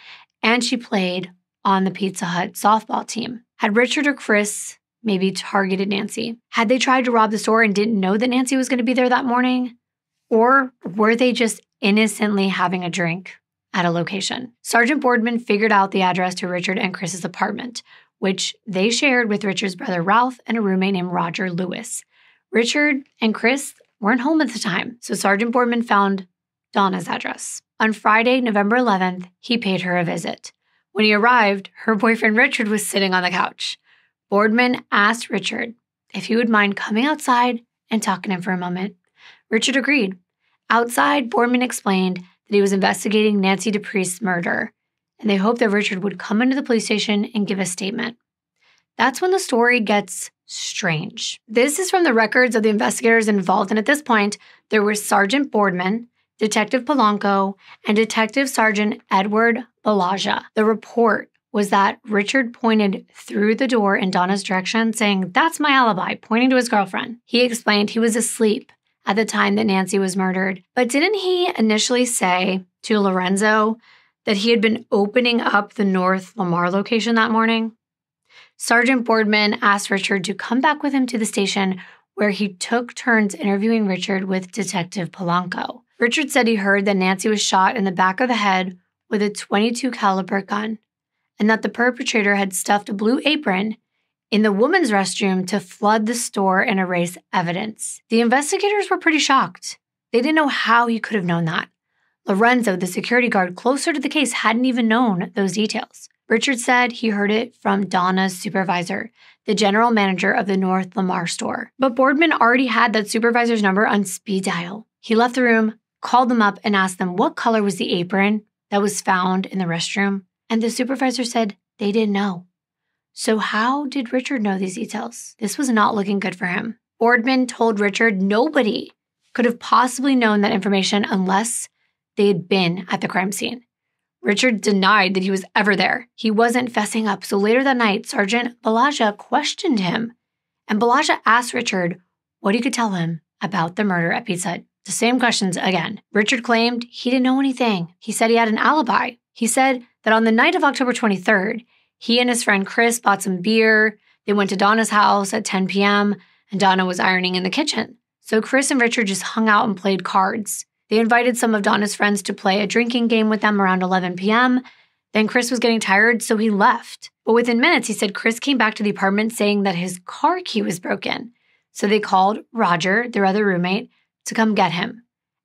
and she played on the Pizza Hut softball team. Had Richard or Chris maybe targeted Nancy? Had they tried to rob the store and didn't know that Nancy was going to be there that morning? Or were they just innocently having a drink at a location? Sergeant Boardman figured out the address to Richard and Chris's apartment, which they shared with Richard's brother Ralph and a roommate named Roger Lewis. Richard and Chris weren't home at the time, so Sergeant Boardman found Donna's address. On Friday, November 11th, he paid her a visit. When he arrived, her boyfriend Richard was sitting on the couch. Boardman asked Richard if he would mind coming outside and talking to him for a moment. Richard agreed. Outside, Boardman explained that he was investigating Nancy DePriest's murder, and they hoped that Richard would come into the police station and give a statement. That's when the story gets strange. This is from the records of the investigators involved, and at this point, there was Sergeant Boardman, Detective Polanco, and Detective Sergeant Edward Balaja. The report was that Richard pointed through the door in Donna's direction, saying, That's my alibi, pointing to his girlfriend. He explained he was asleep at the time that Nancy was murdered. But didn't he initially say to Lorenzo that he had been opening up the North Lamar location that morning? Sergeant Boardman asked Richard to come back with him to the station where he took turns interviewing Richard with Detective Polanco. Richard said he heard that Nancy was shot in the back of the head with a 22 caliber gun and that the perpetrator had stuffed a blue apron in the women's restroom to flood the store and erase evidence. The investigators were pretty shocked. They didn't know how he could have known that. Lorenzo, the security guard closer to the case, hadn't even known those details. Richard said he heard it from Donna's supervisor, the general manager of the North Lamar store. But Boardman already had that supervisor's number on speed dial. He left the room, called them up and asked them what color was the apron that was found in the restroom. And the supervisor said they didn't know. So, how did Richard know these details? This was not looking good for him. Boardman told Richard nobody could have possibly known that information unless they had been at the crime scene. Richard denied that he was ever there. He wasn't fessing up. So later that night, Sergeant Balaja questioned him, and Balaja asked Richard what he could tell him about the murder at Pizza Hut. The same questions again. Richard claimed he didn't know anything. He said he had an alibi. He said that on the night of October 23rd, he and his friend Chris bought some beer. They went to Donna's house at 10 p.m., and Donna was ironing in the kitchen. So Chris and Richard just hung out and played cards. They invited some of Donna's friends to play a drinking game with them around 11 p.m. Then Chris was getting tired, so he left. But within minutes, he said Chris came back to the apartment saying that his car key was broken. So they called Roger, their other roommate, to come get him.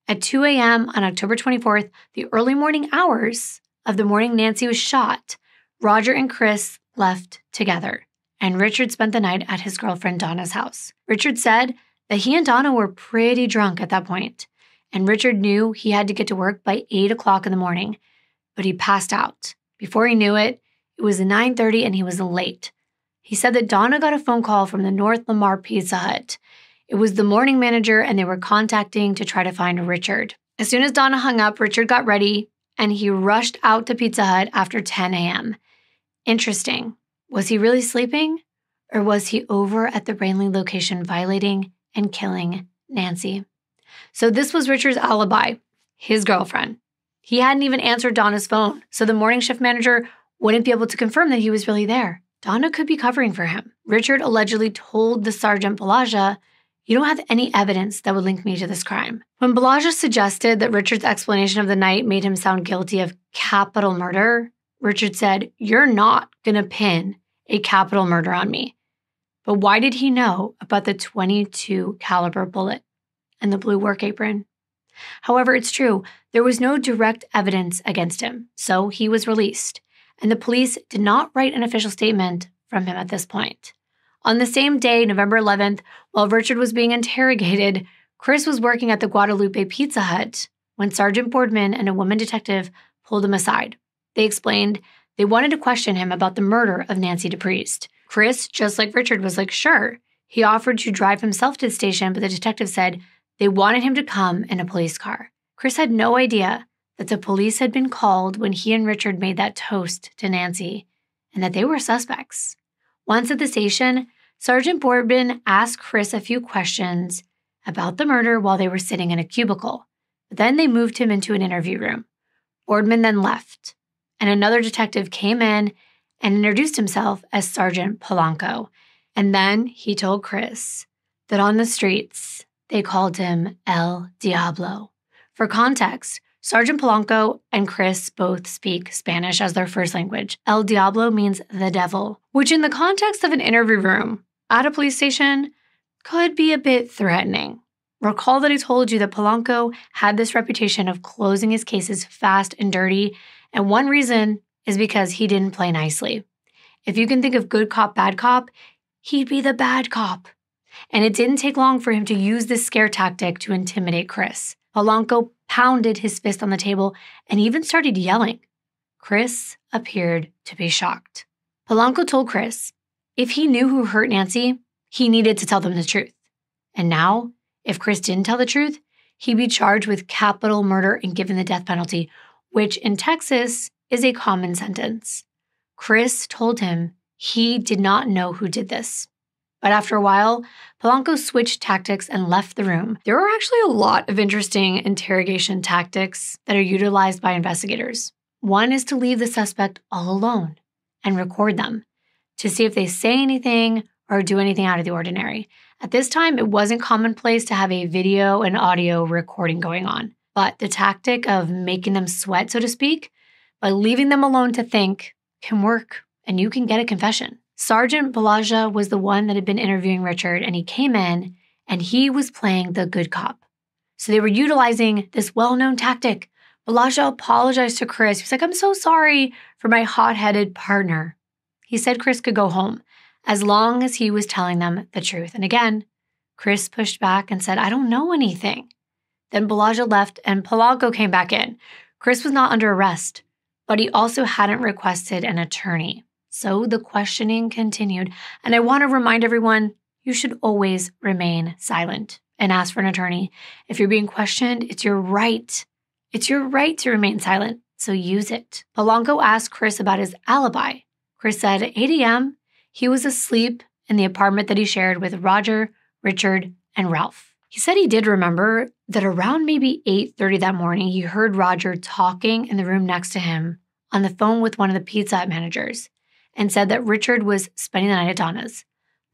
At 2 a.m. on October 24th, the early morning hours of the morning Nancy was shot, Roger and Chris left together, and Richard spent the night at his girlfriend Donna's house. Richard said that he and Donna were pretty drunk at that point, and Richard knew he had to get to work by 8 o'clock in the morning, but he passed out. Before he knew it, it was 9:30 and he was late. He said that Donna got a phone call from the North Lamar Pizza Hut it was the morning manager, and they were contacting to try to find Richard. As soon as Donna hung up, Richard got ready and he rushed out to Pizza Hut after 10 a.m. Interesting. Was he really sleeping? Or was he over at the Brainley location violating and killing Nancy? So, this was Richard's alibi, his girlfriend. He hadn't even answered Donna's phone, so the morning shift manager wouldn't be able to confirm that he was really there. Donna could be covering for him. Richard allegedly told the Sergeant Balaja you don't have any evidence that would link me to this crime. When Balaja suggested that Richard's explanation of the night made him sound guilty of capital murder, Richard said, You're not going to pin a capital murder on me. But why did he know about the 22 caliber bullet and the blue work apron? However, it's true, there was no direct evidence against him, so he was released, and the police did not write an official statement from him at this point. On the same day, November 11th, while Richard was being interrogated, Chris was working at the Guadalupe Pizza Hut when Sergeant Boardman and a woman detective pulled him aside. They explained they wanted to question him about the murder of Nancy DePriest. Chris, just like Richard, was like, sure. He offered to drive himself to the station, but the detective said they wanted him to come in a police car. Chris had no idea that the police had been called when he and Richard made that toast to Nancy and that they were suspects. Once at the station, Sergeant Boardman asked Chris a few questions about the murder while they were sitting in a cubicle. Then they moved him into an interview room. Boardman then left, and another detective came in and introduced himself as Sergeant Polanco. And then he told Chris that on the streets, they called him El Diablo. For context, Sergeant Polanco and Chris both speak Spanish as their first language. El Diablo means the devil, which, in the context of an interview room at a police station, could be a bit threatening. Recall that I told you that Polanco had this reputation of closing his cases fast and dirty, and one reason is because he didn't play nicely. If you can think of good cop, bad cop, he'd be the bad cop. And it didn't take long for him to use this scare tactic to intimidate Chris. Polanco pounded his fist on the table and even started yelling. Chris appeared to be shocked. Polanco told Chris if he knew who hurt Nancy, he needed to tell them the truth. And now, if Chris didn't tell the truth, he'd be charged with capital murder and given the death penalty, which in Texas is a common sentence. Chris told him he did not know who did this. But after a while, Polanco switched tactics and left the room. There are actually a lot of interesting interrogation tactics that are utilized by investigators. One is to leave the suspect all alone and record them to see if they say anything or do anything out of the ordinary. At this time, it wasn't commonplace to have a video and audio recording going on, but the tactic of making them sweat, so to speak, by leaving them alone to think can work and you can get a confession. Sergeant Balaja was the one that had been interviewing Richard, and he came in and he was playing the good cop. So they were utilizing this well known tactic. Balaja apologized to Chris. He was like, I'm so sorry for my hot headed partner. He said Chris could go home as long as he was telling them the truth. And again, Chris pushed back and said, I don't know anything. Then Balaja left and Polanco came back in. Chris was not under arrest, but he also hadn't requested an attorney. So the questioning continued. And I want to remind everyone you should always remain silent and ask for an attorney. If you're being questioned, it's your right. It's your right to remain silent, so use it. Polanco asked Chris about his alibi. Chris said at 8 a.m., he was asleep in the apartment that he shared with Roger, Richard, and Ralph. He said he did remember that around maybe 8:30 that morning, he heard Roger talking in the room next to him on the phone with one of the Pizza managers and said that Richard was spending the night at Donna's.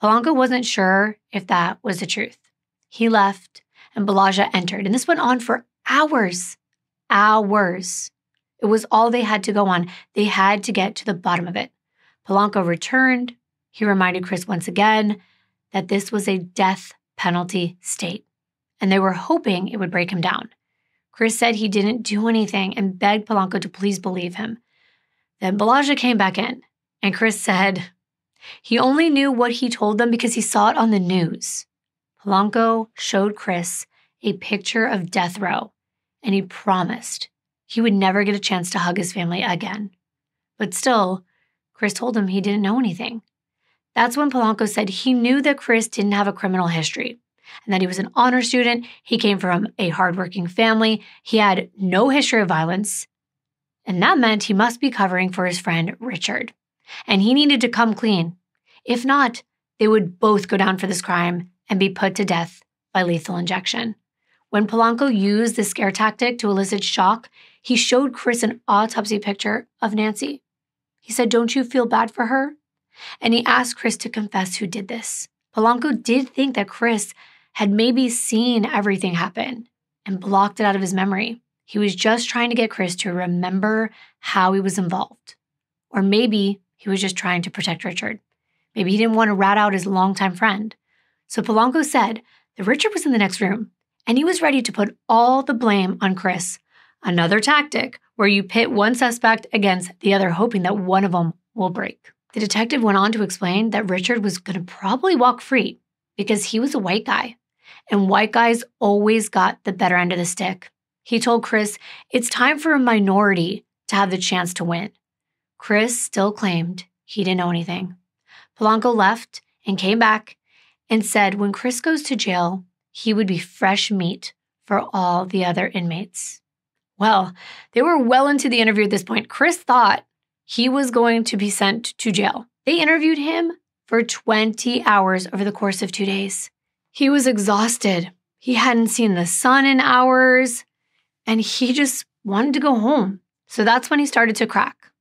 Polanco wasn't sure if that was the truth. He left and Balaja entered, and this went on for hours. Hours. It was all they had to go on. They had to get to the bottom of it. Polanco returned. He reminded Chris once again that this was a death penalty state, and they were hoping it would break him down. Chris said he didn't do anything and begged Polanco to please believe him. Then Balaja came back in and Chris said he only knew what he told them because he saw it on the news. Polanco showed Chris a picture of death row, and he promised he would never get a chance to hug his family again. But still, Chris told him he didn't know anything. That's when Polanco said he knew that Chris didn't have a criminal history and that he was an honor student. He came from a hardworking family. He had no history of violence. And that meant he must be covering for his friend Richard and he needed to come clean. If not, they would both go down for this crime and be put to death by lethal injection. When Polanco used the scare tactic to elicit shock, he showed Chris an autopsy picture of Nancy. He said, Don't you feel bad for her? And he asked Chris to confess who did this. Polanco did think that Chris had maybe seen everything happen and blocked it out of his memory. He was just trying to get Chris to remember how he was involved. Or maybe he was just trying to protect Richard. Maybe he didn't want to rat out his longtime friend. So Polanco said that Richard was in the next room and he was ready to put all the blame on Chris. Another tactic where you pit one suspect against the other, hoping that one of them will break. The detective went on to explain that Richard was going to probably walk free because he was a white guy, and white guys always got the better end of the stick. He told Chris, It's time for a minority to have the chance to win. Chris still claimed he didn't know anything. Polanco left and came back and said when Chris goes to jail, he would be fresh meat for all the other inmates. Well, they were well into the interview at this point. Chris thought he was going to be sent to jail. They interviewed him for 20 hours over the course of two days. He was exhausted He hadn't seen the sun in hours, and he just wanted to go home. So that's when he started to crack.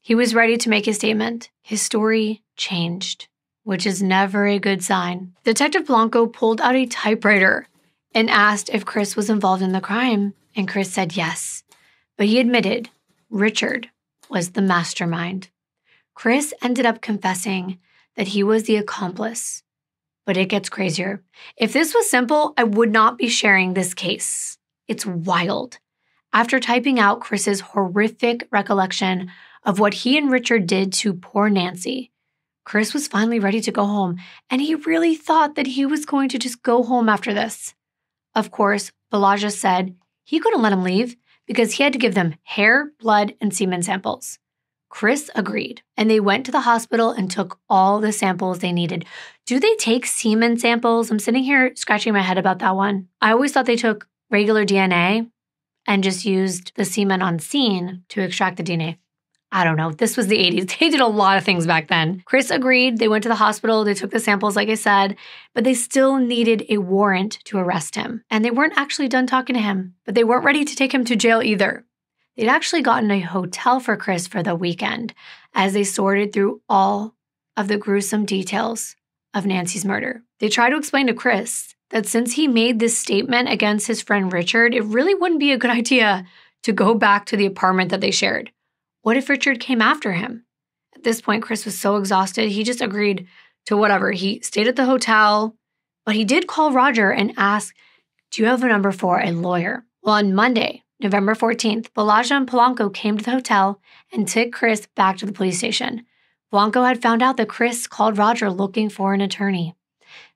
He was ready to make his statement. His story changed, which is never a good sign. Detective Polanco pulled out a typewriter and asked if Chris was involved in the crime, and Chris said yes. But he admitted Richard was the mastermind. Chris ended up confessing that he was the accomplice. But it gets crazier. If this was simple, I would not be sharing this case. It's wild. After typing out Chris's horrific recollection of what he and Richard did to poor Nancy, Chris was finally ready to go home, and he really thought that he was going to just go home after this. Of course, Balaja said he couldn't let him leave because he had to give them hair, blood, and semen samples. Chris agreed, and they went to the hospital and took all the samples they needed. Do they take semen samples? I'm sitting here scratching my head about that one. I always thought they took regular DNA and just used the semen on scene to extract the DNA. I don't know. This was the 80s. They did a lot of things back then. Chris agreed. They went to the hospital. They took the samples, like I said, but they still needed a warrant to arrest him. And they weren't actually done talking to him, but they weren't ready to take him to jail either. They'd actually gotten a hotel for Chris for the weekend as they sorted through all of the gruesome details of Nancy's murder. They tried to explain to Chris that since he made this statement against his friend Richard, it really wouldn't be a good idea to go back to the apartment that they shared. What if Richard came after him? At this point, Chris was so exhausted, he just agreed to whatever. He stayed at the hotel, but he did call Roger and ask, Do you have a number for a lawyer? Well, on Monday, November 14th, Balaja and Polanco came to the hotel and took Chris back to the police station. Polanco had found out that Chris called Roger looking for an attorney.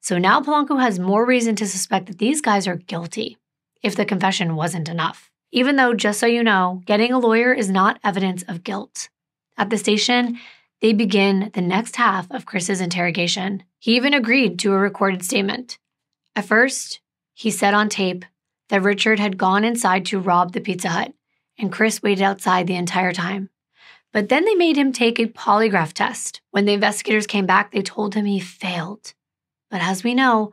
So now Polanco has more reason to suspect that these guys are guilty, if the confession wasn't enough. Even though, just so you know, getting a lawyer is not evidence of guilt. At the station, they begin the next half of Chris's interrogation. He even agreed to a recorded statement. At first, he said on tape that Richard had gone inside to rob the Pizza Hut, and Chris waited outside the entire time. But then they made him take a polygraph test. When the investigators came back, they told him he failed. But as we know,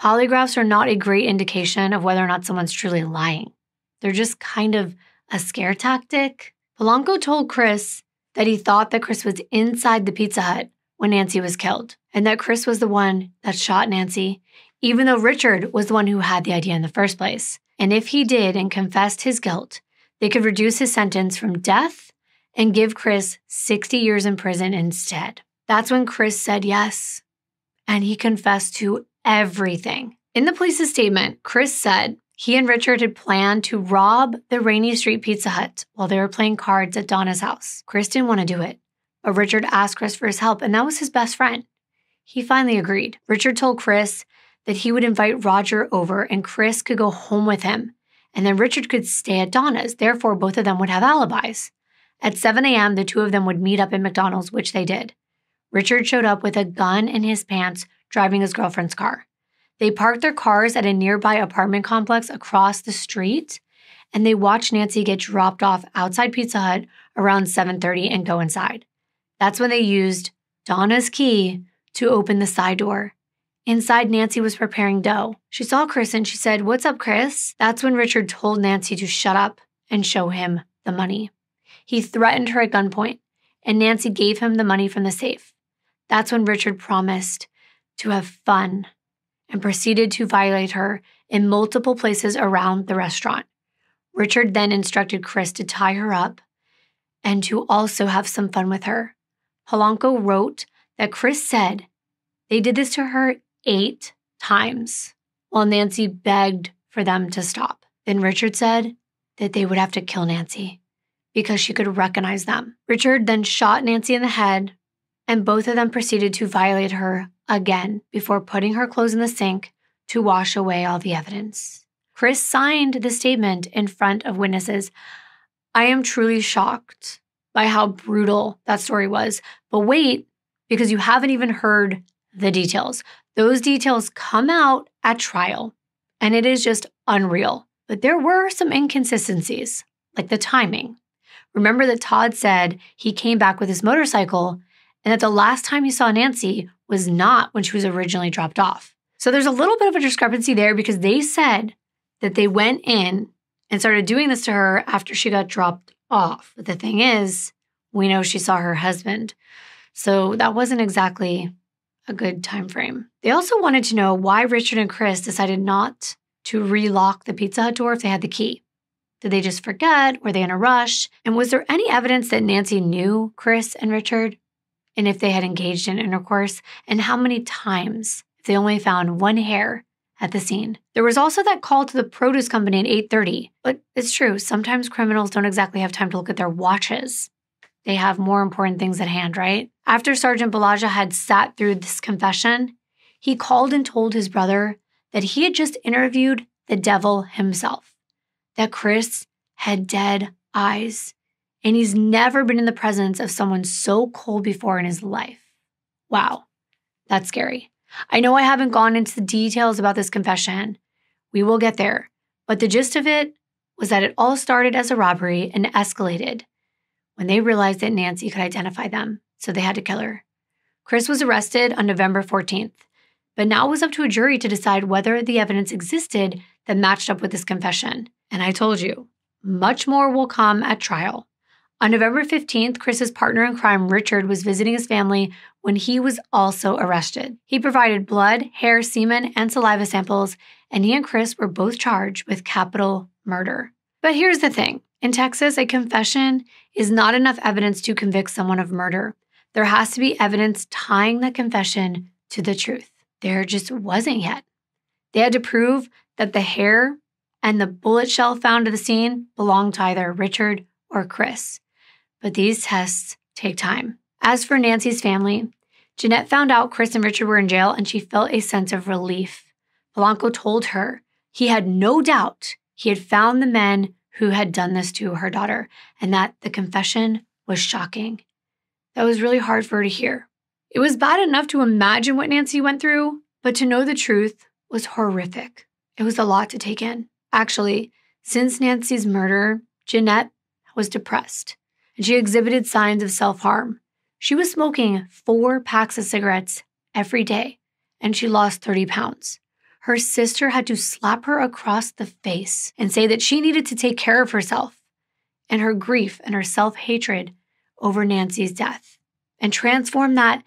polygraphs are not a great indication of whether or not someone's truly lying. They're just kind of a scare tactic. Polanco told Chris that he thought that Chris was inside the Pizza Hut when Nancy was killed, and that Chris was the one that shot Nancy even though Richard was the one who had the idea in the first place. And if he did and confessed his guilt, they could reduce his sentence from death and give Chris 60 years in prison instead. That's when Chris said yes, and he confessed to everything. In the police's statement, Chris said he and Richard had planned to rob the Rainy Street Pizza Hut while they were playing cards at Donna's house. Chris didn't want to do it, but Richard asked Chris for his help, and that was his best friend. He finally agreed. Richard told Chris that he would invite Roger over and Chris could go home with him. And then Richard could stay at Donna's. Therefore, both of them would have alibis. At 7 a.m., the two of them would meet up at McDonald's, which they did. Richard showed up with a gun in his pants, driving his girlfriend's car. They parked their cars at a nearby apartment complex across the street, and they watched Nancy get dropped off outside Pizza Hut around 7:30 and go inside. That's when they used Donna's key to open the side door. Inside, Nancy was preparing dough. She saw Chris and she said, What's up, Chris? That's when Richard told Nancy to shut up and show him the money. He threatened her at gunpoint, and Nancy gave him the money from the safe. That's when Richard promised to have fun and proceeded to violate her in multiple places around the restaurant. Richard then instructed Chris to tie her up and to also have some fun with her. Polanco wrote that Chris said they did this to her eight times while Nancy begged for them to stop. Then Richard said that they would have to kill Nancy because she could recognize them. Richard then shot Nancy in the head, and both of them proceeded to violate her again before putting her clothes in the sink to wash away all the evidence. Chris signed the statement in front of witnesses. I am truly shocked by how brutal that story was. But wait, because you haven't even heard the details. Those details come out at trial, and it is just unreal. But there were some inconsistencies, like the timing. Remember that Todd said he came back with his motorcycle and that the last time he saw Nancy was not when she was originally dropped off. So there's a little bit of a discrepancy there because they said that they went in and started doing this to her after she got dropped off. But the thing is, we know she saw her husband. So that wasn't exactly a good time frame. They also wanted to know why Richard and Chris decided not to relock the Pizza Hut door if they had the key. Did they just forget? Were they in a rush? And was there any evidence that Nancy knew Chris and Richard? And if they had engaged in intercourse? And how many times? If they only found one hair at the scene. There was also that call to the produce company at 8:30. But it's true, sometimes criminals don't exactly have time to look at their watches. They have more important things at hand, right? After Sergeant Balaja had sat through this confession, he called and told his brother that he had just interviewed the devil himself, that Chris had dead eyes, and he's never been in the presence of someone so cold before in his life. Wow, that's scary. I know I haven't gone into the details about this confession. We will get there. But the gist of it was that it all started as a robbery and escalated when they realized that Nancy could identify them, so they had to kill her. Chris was arrested on November 14th, but now it was up to a jury to decide whether the evidence existed that matched up with this confession. And I told you, much more will come at trial. On November 15th, Chris's partner in crime, Richard, was visiting his family when he was also arrested. He provided blood, hair, semen, and saliva samples, and he and Chris were both charged with capital murder. But here's the thing in Texas, a confession is not enough evidence to convict someone of murder. There has to be evidence tying the confession to the truth. There just wasn't yet. They had to prove that the hair and the bullet shell found at the scene belonged to either Richard or Chris but these tests take time. As for Nancy's family, Jeanette found out Chris and Richard were in jail and she felt a sense of relief. Polanco told her he had no doubt he had found the men who had done this to her daughter and that the confession was shocking. That was really hard for her to hear. It was bad enough to imagine what Nancy went through, but to know the truth was horrific. It was a lot to take in. Actually, since Nancy's murder, Jeanette was depressed and she exhibited signs of self harm. She was smoking four packs of cigarettes every day, and she lost 30 pounds. Her sister had to slap her across the face and say that she needed to take care of herself and her grief and her self hatred over Nancy's death and transform that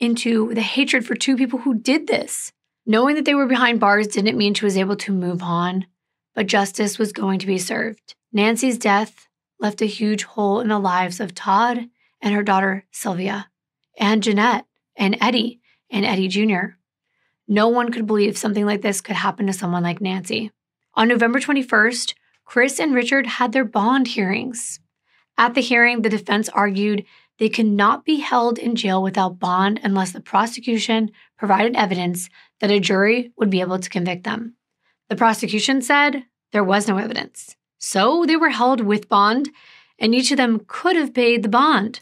into the hatred for two people who did this. Knowing that they were behind bars didn't mean she was able to move on, but justice was going to be served. Nancy's death left a huge hole in the lives of Todd and her daughter Sylvia, and Jeanette and Eddie and Eddie Jr. No one could believe something like this could happen to someone like Nancy. On November 21st, Chris and Richard had their bond hearings. At the hearing, the defense argued they could not be held in jail without bond unless the prosecution provided evidence that a jury would be able to convict them. The prosecution said there was no evidence. So they were held with bond, and each of them could have paid the bond,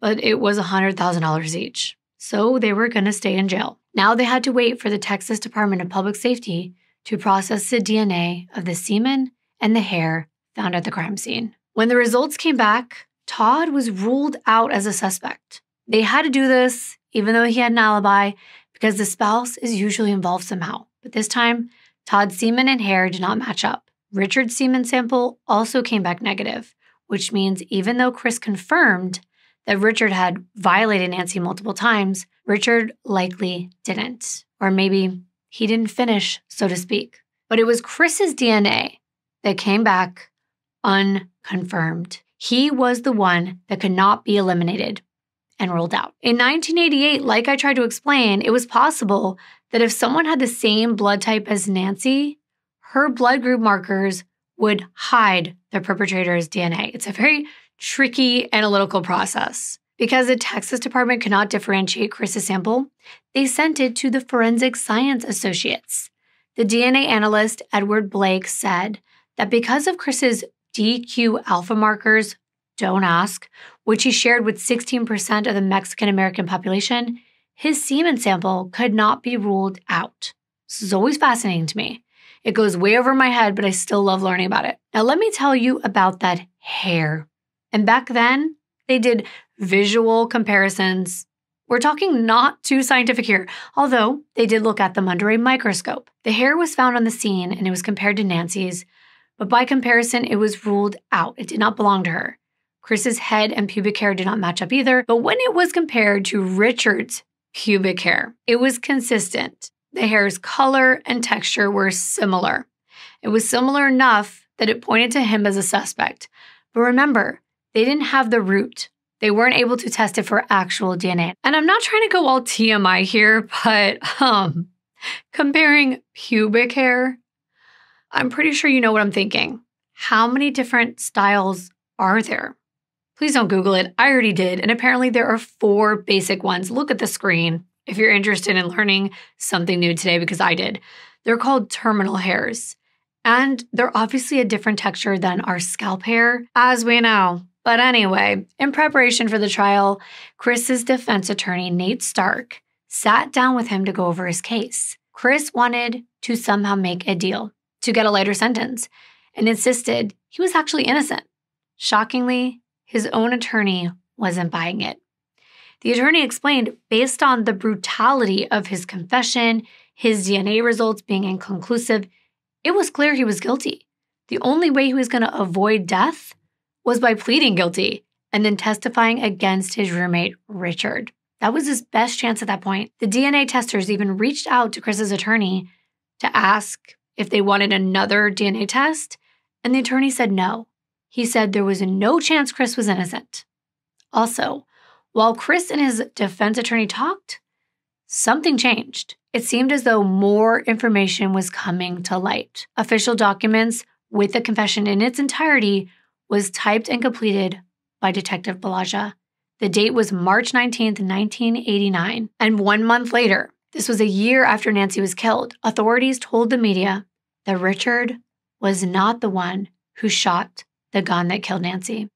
but it was $100,000 each. So they were going to stay in jail. Now they had to wait for the Texas Department of Public Safety to process the DNA of the semen and the hair found at the crime scene. When the results came back, Todd was ruled out as a suspect. They had to do this, even though he had an alibi, because the spouse is usually involved somehow. But this time, Todd's semen and hair did not match up. Richard's semen sample also came back negative, which means even though Chris confirmed that Richard had violated Nancy multiple times, Richard likely didn't. Or maybe he didn't finish, so to speak. But it was Chris's DNA that came back unconfirmed. He was the one that could not be eliminated and ruled out. In 1988, like I tried to explain, it was possible that if someone had the same blood type as Nancy, her blood group markers would hide the perpetrator's DNA. It's a very tricky analytical process. Because the Texas Department could not differentiate Chris's sample, they sent it to the Forensic Science Associates. The DNA analyst Edward Blake said that because of Chris's DQ alpha markers, don't ask, which he shared with 16% of the Mexican American population, his semen sample could not be ruled out. This is always fascinating to me. It goes way over my head, but I still love learning about it. Now, let me tell you about that hair. And back then, they did visual comparisons We're talking not too scientific here, although they did look at them under a microscope. The hair was found on the scene and it was compared to Nancy's, but by comparison, it was ruled out. It did not belong to her. Chris's head and pubic hair did not match up either, but when it was compared to Richard's pubic hair, it was consistent. The hair's color and texture were similar. It was similar enough that it pointed to him as a suspect. But remember, they didn't have the root. They weren't able to test it for actual DNA. And I'm not trying to go all TMI here, but um comparing pubic hair, I'm pretty sure you know what I'm thinking. How many different styles are there? Please don't Google it. I already did. And apparently, there are four basic ones. Look at the screen if you're interested in learning something new today, because I did. They're called terminal hairs. And they're obviously a different texture than our scalp hair, as we know. But anyway, in preparation for the trial, Chris's defense attorney, Nate Stark, sat down with him to go over his case. Chris wanted to somehow make a deal to get a lighter sentence and insisted he was actually innocent. Shockingly, his own attorney wasn't buying it. The attorney explained based on the brutality of his confession, his DNA results being inconclusive, it was clear he was guilty. The only way he was going to avoid death was by pleading guilty and then testifying against his roommate, Richard. That was his best chance at that point. The DNA testers even reached out to Chris's attorney to ask if they wanted another DNA test, and the attorney said no. He said there was no chance Chris was innocent. Also, while Chris and his defense attorney talked, something changed. It seemed as though more information was coming to light. Official documents with the confession in its entirety was typed and completed by Detective Balagia. The date was March 19th, 1989. And one month later, this was a year after Nancy was killed, authorities told the media that Richard was not the one who shot the gun that killed Nancy.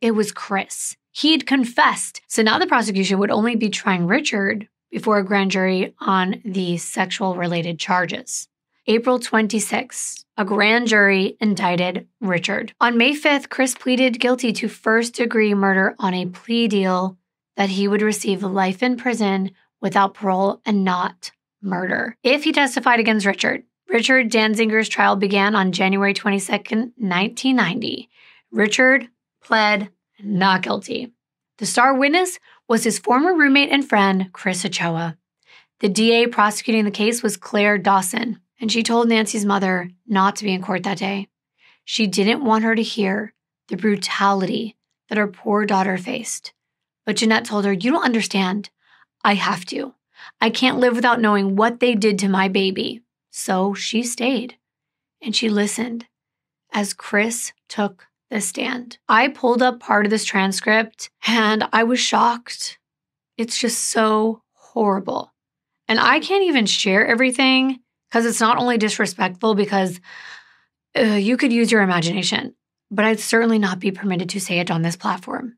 It was Chris. He'd confessed. So now the prosecution would only be trying Richard before a grand jury on the sexual related charges. April 26, a grand jury indicted Richard. On May 5th, Chris pleaded guilty to first degree murder on a plea deal that he would receive life in prison without parole and not murder if he testified against Richard. Richard Danziger's trial began on January 22, 1990. Richard pled not guilty. The star witness was his former roommate and friend, Chris Ochoa. The DA prosecuting the case was Claire Dawson, and she told Nancy's mother not to be in court that day. She didn't want her to hear the brutality that her poor daughter faced. But Jeanette told her, You don't understand. I have to. I can't live without knowing what they did to my baby. So she stayed and she listened as Chris took the stand. I pulled up part of this transcript and I was shocked. It's just so horrible. And I can't even share everything because it's not only disrespectful, because uh, you could use your imagination, but I'd certainly not be permitted to say it on this platform.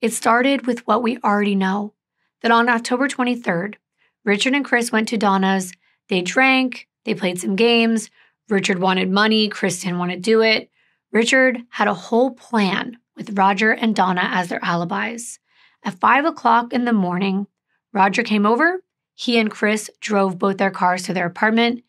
It started with what we already know that on October 23rd, Richard and Chris went to Donna's. They drank, they played some games. Richard wanted money, Chris didn't want to do it. Richard had a whole plan with Roger and Donna as their alibis. At five o'clock in the morning, Roger came over. He and Chris drove both their cars to their apartment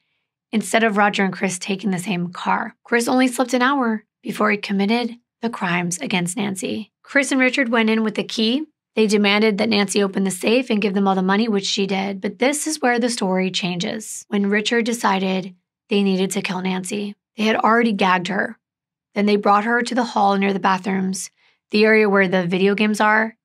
instead of Roger and Chris taking the same car. Chris only slept an hour before he committed the crimes against Nancy. Chris and Richard went in with the key. They demanded that Nancy open the safe and give them all the money, which she did. But this is where the story changes. When Richard decided they needed to kill Nancy, they had already gagged her then they brought her to the hall near the bathrooms, the area where the video games are,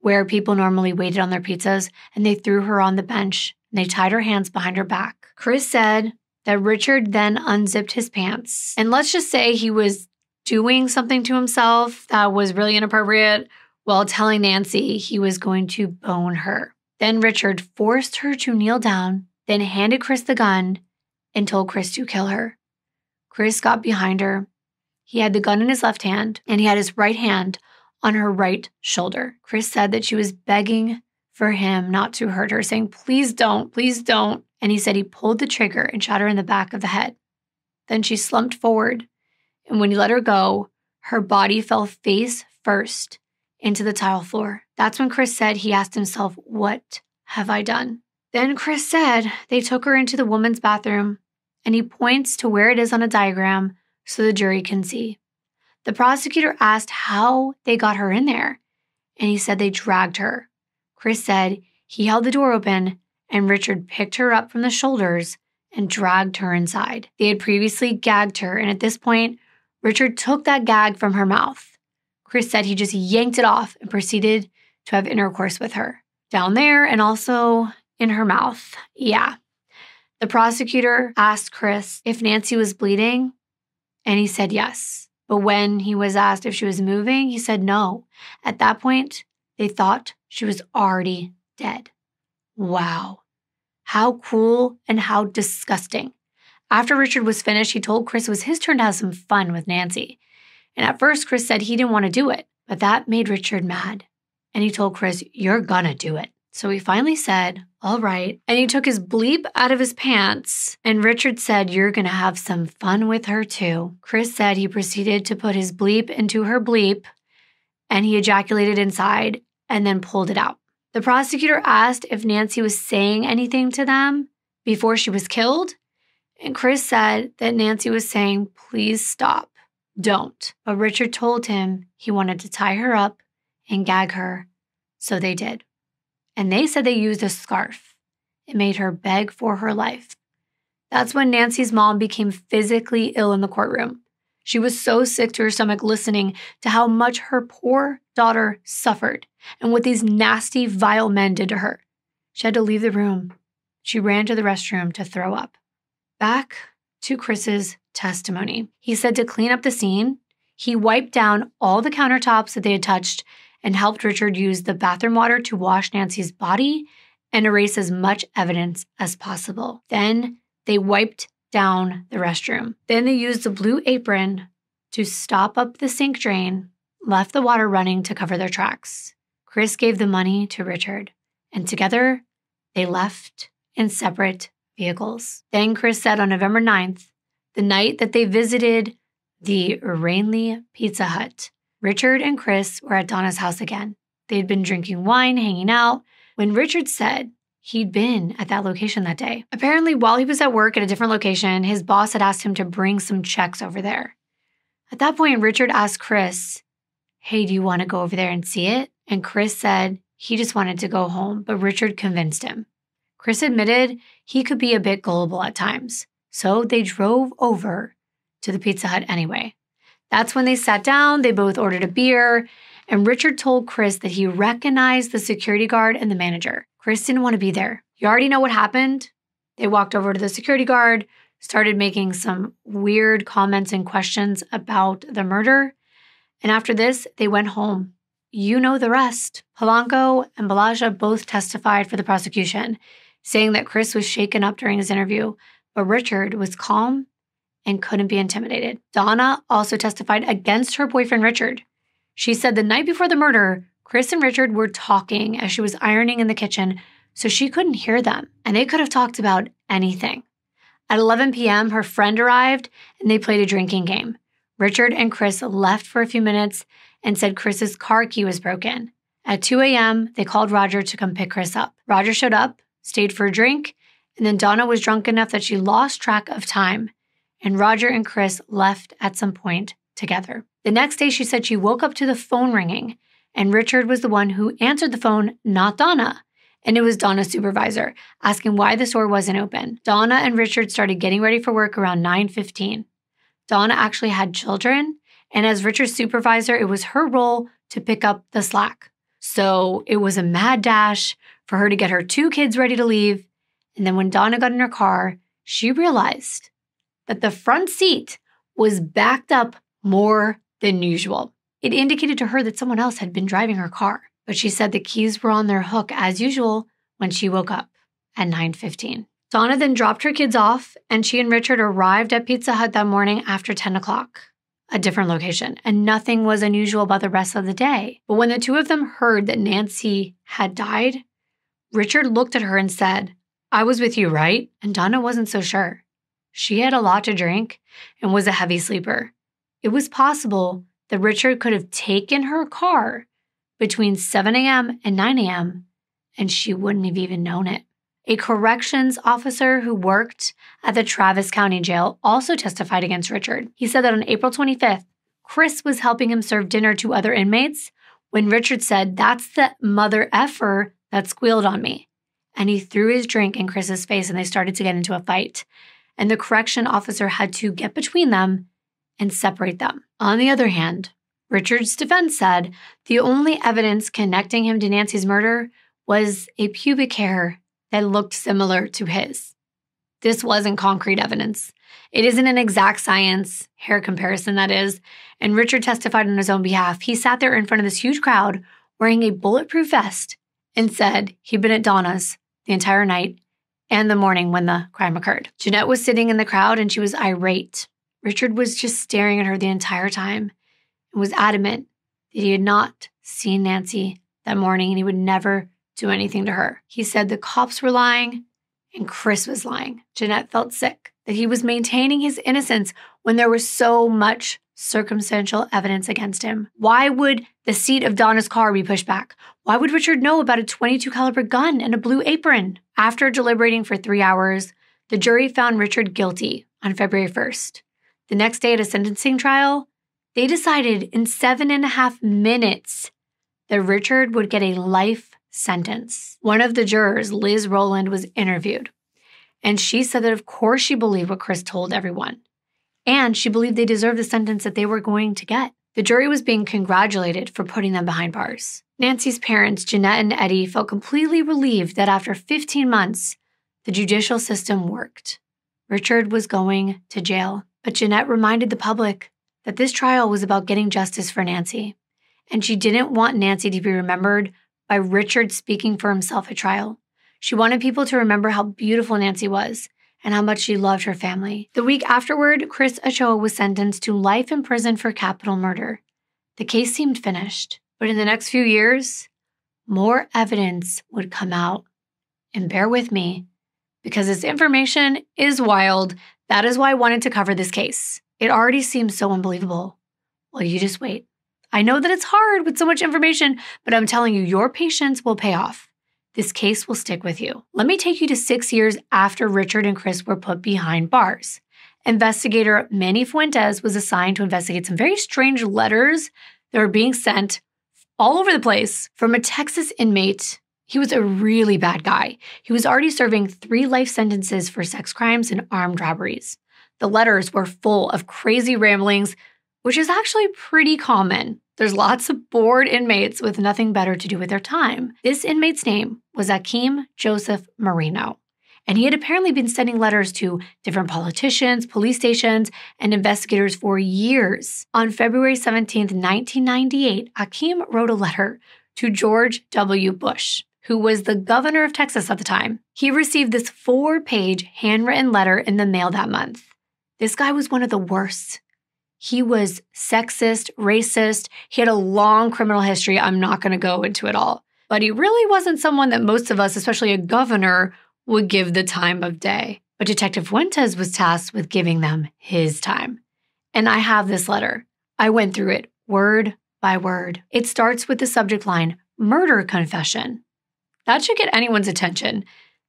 where people normally waited on their pizzas, and they threw her on the bench and they tied her hands behind her back. Chris said that Richard then unzipped his pants. And let's just say he was doing something to himself that was really inappropriate while telling Nancy he was going to bone her. Then Richard forced her to kneel down, then handed Chris the gun and told Chris to kill her. Chris got behind her he had the gun in his left hand and he had his right hand on her right shoulder. Chris said that she was begging for him not to hurt her, saying, Please don't, please don't. And he said he pulled the trigger and shot her in the back of the head. Then she slumped forward, and when he let her go, her body fell face first into the tile floor. That's when Chris said he asked himself, What have I done? Then Chris said they took her into the woman's bathroom and he points to where it is on a diagram so the jury can see. The prosecutor asked how they got her in there, and he said they dragged her. Chris said he held the door open and Richard picked her up from the shoulders and dragged her inside. They had previously gagged her, and at this point, Richard took that gag from her mouth. Chris said he just yanked it off and proceeded to have intercourse with her down there and also in her mouth. Yeah. The prosecutor asked Chris if Nancy was bleeding, and he said yes. But when he was asked if she was moving, he said no. At that point, they thought she was already dead. Wow. How cruel and how disgusting. After Richard was finished, he told Chris it was his turn to have some fun with Nancy. And at first, Chris said he didn't want to do it, but that made Richard mad. And he told Chris, You're gonna do it. So he finally said, All right. And he took his bleep out of his pants. And Richard said, You're gonna have some fun with her too. Chris said he proceeded to put his bleep into her bleep and he ejaculated inside and then pulled it out. The prosecutor asked if Nancy was saying anything to them before she was killed, and Chris said that Nancy was saying, Please stop, don't. But Richard told him he wanted to tie her up and gag her, so they did. And they said they used a scarf. It made her beg for her life. That's when Nancy's mom became physically ill in the courtroom. She was so sick to her stomach listening to how much her poor daughter suffered and what these nasty, vile men did to her. She had to leave the room. She ran to the restroom to throw up. Back to Chris's testimony. He said to clean up the scene, he wiped down all the countertops that they had touched and helped Richard use the bathroom water to wash Nancy's body and erase as much evidence as possible. Then they wiped down the restroom. Then they used the blue apron to stop up the sink drain, left the water running to cover their tracks. Chris gave the money to Richard, and together they left in separate vehicles. Then Chris said on November 9th, the night that they visited the Rainley Pizza Hut, Richard and Chris were at Donna's house again. They'd been drinking wine, hanging out, when Richard said he'd been at that location that day. Apparently, while he was at work at a different location, his boss had asked him to bring some checks over there. At that point, Richard asked Chris, Hey, do you want to go over there and see it? And Chris said he just wanted to go home, but Richard convinced him. Chris admitted he could be a bit gullible at times, so they drove over to the Pizza Hut anyway. That's when they sat down, they both ordered a beer, and Richard told Chris that he recognized the security guard and the manager. Chris didn't want to be there. You already know what happened. They walked over to the security guard, started making some weird comments and questions about the murder. And after this, they went home. You know the rest. Polanco and Balagia both testified for the prosecution, saying that Chris was shaken up during his interview, but Richard was calm and couldn't be intimidated. Donna also testified against her boyfriend, Richard. She said the night before the murder, Chris and Richard were talking as she was ironing in the kitchen, so she couldn't hear them, and they could have talked about anything. At 11 p.m., her friend arrived and they played a drinking game. Richard and Chris left for a few minutes and said Chris's car key was broken. At 2 a.m., they called Roger to come pick Chris up. Roger showed up, stayed for a drink, and then Donna was drunk enough that she lost track of time, and Roger and Chris left at some point together. The next day, she said she woke up to the phone ringing and Richard was the one who answered the phone, not Donna. And it was Donna's supervisor asking why the store wasn't open. Donna and Richard started getting ready for work around 9:15. Donna actually had children, and as Richard's supervisor, it was her role to pick up the slack. So it was a mad dash for her to get her two kids ready to leave. And then when Donna got in her car, she realized that the front seat was backed up more than usual. It indicated to her that someone else had been driving her car, but she said the keys were on their hook as usual when she woke up at 9:15. Donna then dropped her kids off, and she and Richard arrived at Pizza Hut that morning after 10 o'clock, a different location, and nothing was unusual about the rest of the day. But when the two of them heard that Nancy had died, Richard looked at her and said, I was with you, right? And Donna wasn't so sure. She had a lot to drink and was a heavy sleeper. It was possible that Richard could have taken her car between 7 a.m. and 9 a.m., and she wouldn't have even known it. A corrections officer who worked at the Travis County Jail also testified against Richard. He said that on April 25th, Chris was helping him serve dinner to other inmates when Richard said, That's the mother effer that squealed on me. And he threw his drink in Chris's face and they started to get into a fight. And the correction officer had to get between them and separate them. On the other hand, Richard's defense said the only evidence connecting him to Nancy's murder was a pubic hair that looked similar to his. This wasn't concrete evidence. It isn't an exact science, hair comparison, that is. And Richard testified on his own behalf. He sat there in front of this huge crowd wearing a bulletproof vest and said he'd been at Donna's the entire night and the morning when the crime occurred. Jeanette was sitting in the crowd and she was irate. Richard was just staring at her the entire time and was adamant that he had not seen Nancy that morning and he would never do anything to her. He said the cops were lying and Chris was lying. Jeanette felt sick that he was maintaining his innocence when there was so much circumstantial evidence against him. Why would the seat of Donna's car be pushed back? Why would Richard know about a 22 caliber gun and a blue apron? After deliberating for 3 hours, the jury found Richard guilty on February 1st. The next day at a sentencing trial, they decided in seven and a half minutes that Richard would get a life sentence. One of the jurors, Liz Rowland, was interviewed, and she said that, of course, she believed what Chris told everyone, and she believed they deserved the sentence that they were going to get. The jury was being congratulated for putting them behind bars. Nancy's parents, Jeanette and Eddie, felt completely relieved that after 15 months, the judicial system worked. Richard was going to jail, but Jeanette reminded the public that this trial was about getting justice for Nancy, and she didn't want Nancy to be remembered by Richard speaking for himself at trial. She wanted people to remember how beautiful Nancy was and how much she loved her family. The week afterward, Chris Ochoa was sentenced to life in prison for capital murder. The case seemed finished, but in the next few years, more evidence would come out. And bear with me, because this information is wild. That is why I wanted to cover this case. It already seems so unbelievable. Well, you just wait. I know that it's hard with so much information, but I'm telling you, your patience will pay off. This case will stick with you. Let me take you to six years after Richard and Chris were put behind bars. Investigator Manny Fuentes was assigned to investigate some very strange letters that were being sent all over the place from a Texas inmate. He was a really bad guy. He was already serving three life sentences for sex crimes and armed robberies. The letters were full of crazy ramblings which is actually pretty common. There's lots of bored inmates with nothing better to do with their time. This inmate's name was Achim Josef Marino, and he had apparently been sending letters to different politicians, police stations, and investigators for years. On February 17, 1998, Achim wrote a letter to George W. Bush, who was the governor of Texas at the time. He received this four page handwritten letter in the mail that month. This guy was one of the worst he was sexist, racist. He had a long criminal history. I'm not going to go into it all. But he really wasn't someone that most of us, especially a governor, would give the time of day. But Detective Fuentes was tasked with giving them his time. And I have this letter. I went through it word by word. It starts with the subject line murder confession. That should get anyone's attention.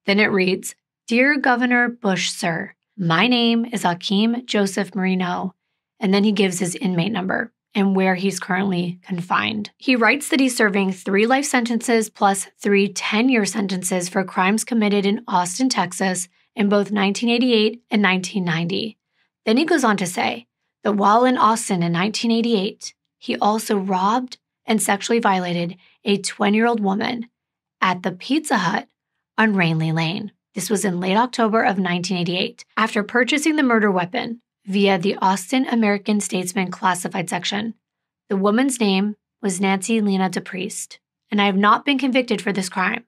Then it reads Dear Governor Bush, sir, my name is Achim Josef Marino and then he gives his inmate number and where he's currently confined. He writes that he's serving three life sentences plus three 10 year sentences for crimes committed in Austin, Texas in both 1988 and 1990. Then he goes on to say that while in Austin in 1988, he also robbed and sexually violated a 20 year old woman at the Pizza Hut on Rainley Lane. This was in late October of 1988. After purchasing the murder weapon, via the Austin American Statesman classified section. The woman's name was Nancy Lena DePriest, and I have not been convicted for this crime.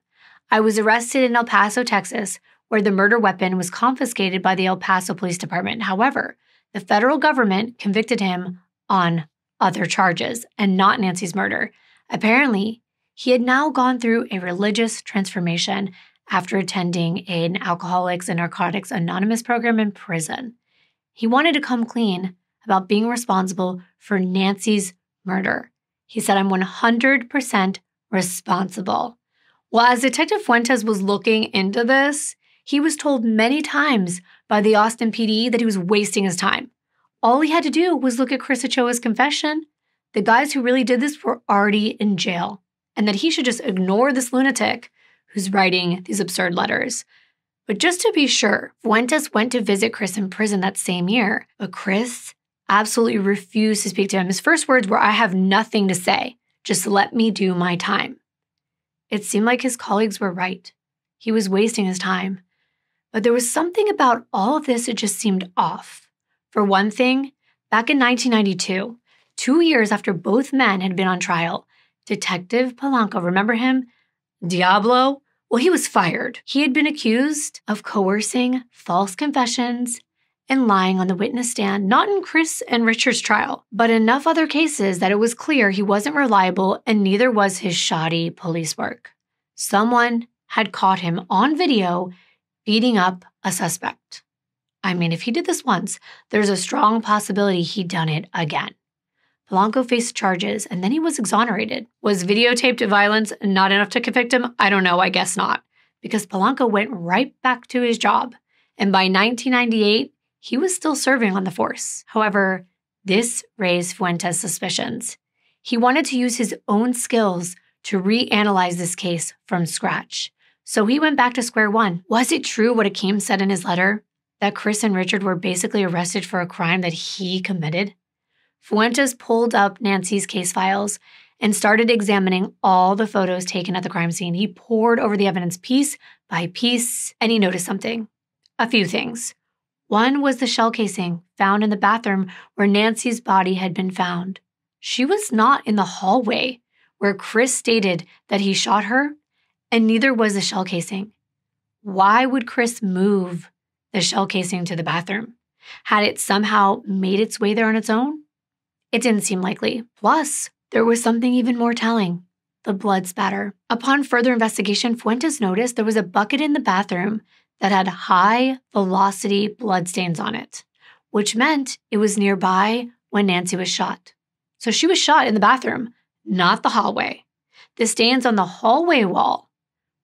I was arrested in El Paso, Texas, where the murder weapon was confiscated by the El Paso Police Department. However, the federal government convicted him on other charges and not Nancy's murder. Apparently, he had now gone through a religious transformation after attending an Alcoholics and Narcotics Anonymous program in prison. He wanted to come clean about being responsible for Nancy's murder. He said, I'm 100% responsible. Well, as Detective Fuentes was looking into this, he was told many times by the Austin PD that he was wasting his time. All he had to do was look at Chris Ochoa's confession. The guys who really did this were already in jail, and that he should just ignore this lunatic who's writing these absurd letters. But just to be sure, Fuentes went to visit Chris in prison that same year, but Chris absolutely refused to speak to him. His first words were, I have nothing to say. Just let me do my time. It seemed like his colleagues were right. He was wasting his time. But there was something about all of this that just seemed off. For one thing, back in 1992, two years after both men had been on trial, Detective Polanco, remember him? Diablo? Well, he was fired. He had been accused of coercing false confessions and lying on the witness stand, not in Chris and Richard's trial, but enough other cases that it was clear he wasn't reliable and neither was his shoddy police work. Someone had caught him on video beating up a suspect. I mean, if he did this once, there's a strong possibility he'd done it again. Polanco faced charges and then he was exonerated. Was videotaped violence not enough to convict him? I don't know, I guess not. Because Polanco went right back to his job. And by 1998, he was still serving on the force. However, this raised Fuentes' suspicions. He wanted to use his own skills to reanalyze this case from scratch. So he went back to square one. Was it true what Achim said in his letter? That Chris and Richard were basically arrested for a crime that he committed? Fuentes pulled up Nancy's case files and started examining all the photos taken at the crime scene. He pored over the evidence piece by piece and he noticed something. A few things. One was the shell casing found in the bathroom where Nancy's body had been found. She was not in the hallway where Chris stated that he shot her, and neither was the shell casing. Why would Chris move the shell casing to the bathroom? Had it somehow made its way there on its own? It didn't seem likely. Plus, there was something even more telling the blood spatter. Upon further investigation, Fuentes noticed there was a bucket in the bathroom that had high velocity blood stains on it, which meant it was nearby when Nancy was shot. So she was shot in the bathroom, not the hallway. The stains on the hallway wall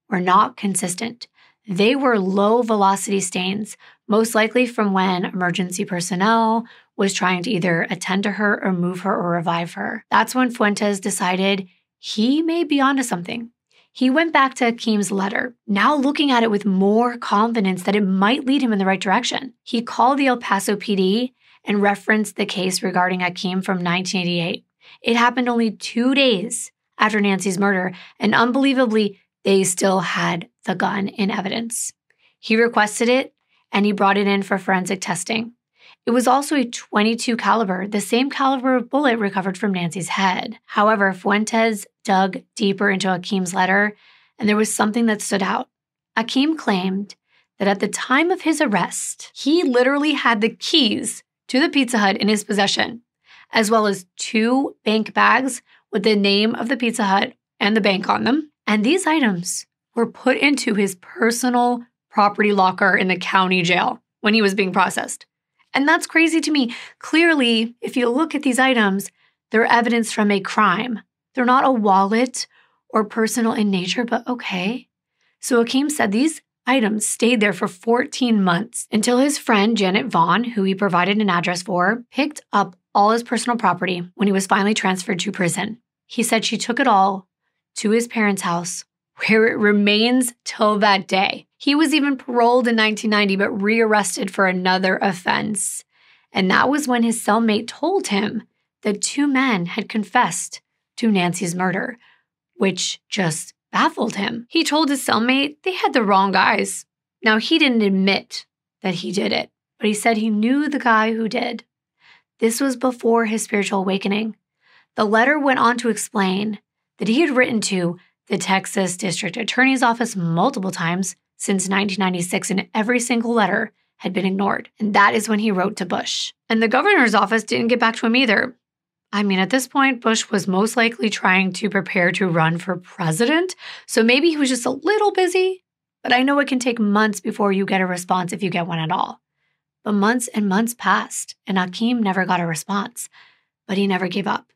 were not consistent. They were low velocity stains, most likely from when emergency personnel was trying to either attend to her or move her or revive her. That's when Fuentes decided he may be onto something. He went back to Achim's letter, now looking at it with more confidence that it might lead him in the right direction. He called the El Paso PD and referenced the case regarding Achim from 1988. It happened only two days after Nancy's murder, and unbelievably, they still had the gun in evidence. He requested it and he brought it in for forensic testing. It was also a 22 caliber, the same caliber of bullet recovered from Nancy's head. However, Fuentes dug deeper into Achim's letter, and there was something that stood out. Achim claimed that at the time of his arrest, he literally had the keys to the Pizza Hut in his possession, as well as two bank bags with the name of the Pizza Hut and the bank on them. And these items were put into his personal property locker in the county jail when he was being processed. And that's crazy to me. Clearly, if you look at these items, they're evidence from a crime. They're not a wallet or personal in nature, but okay. So Achim said these items stayed there for 14 months until his friend Janet Vaughn, who he provided an address for, picked up all his personal property when he was finally transferred to prison. He said she took it all to his parents' house, where it remains till that day. He was even paroled in 1990, but rearrested for another offense. And that was when his cellmate told him that two men had confessed to Nancy's murder, which just baffled him. He told his cellmate they had the wrong guys. Now, he didn't admit that he did it, but he said he knew the guy who did. This was before his spiritual awakening. The letter went on to explain that he had written to the Texas District Attorney's Office multiple times since 1996, and every single letter had been ignored. And that is when he wrote to Bush. And the governor's office didn't get back to him either. I mean, at this point, Bush was most likely trying to prepare to run for president. So maybe he was just a little busy. But I know it can take months before you get a response if you get one at all. But months and months passed, and Achim never got a response. But he never gave up.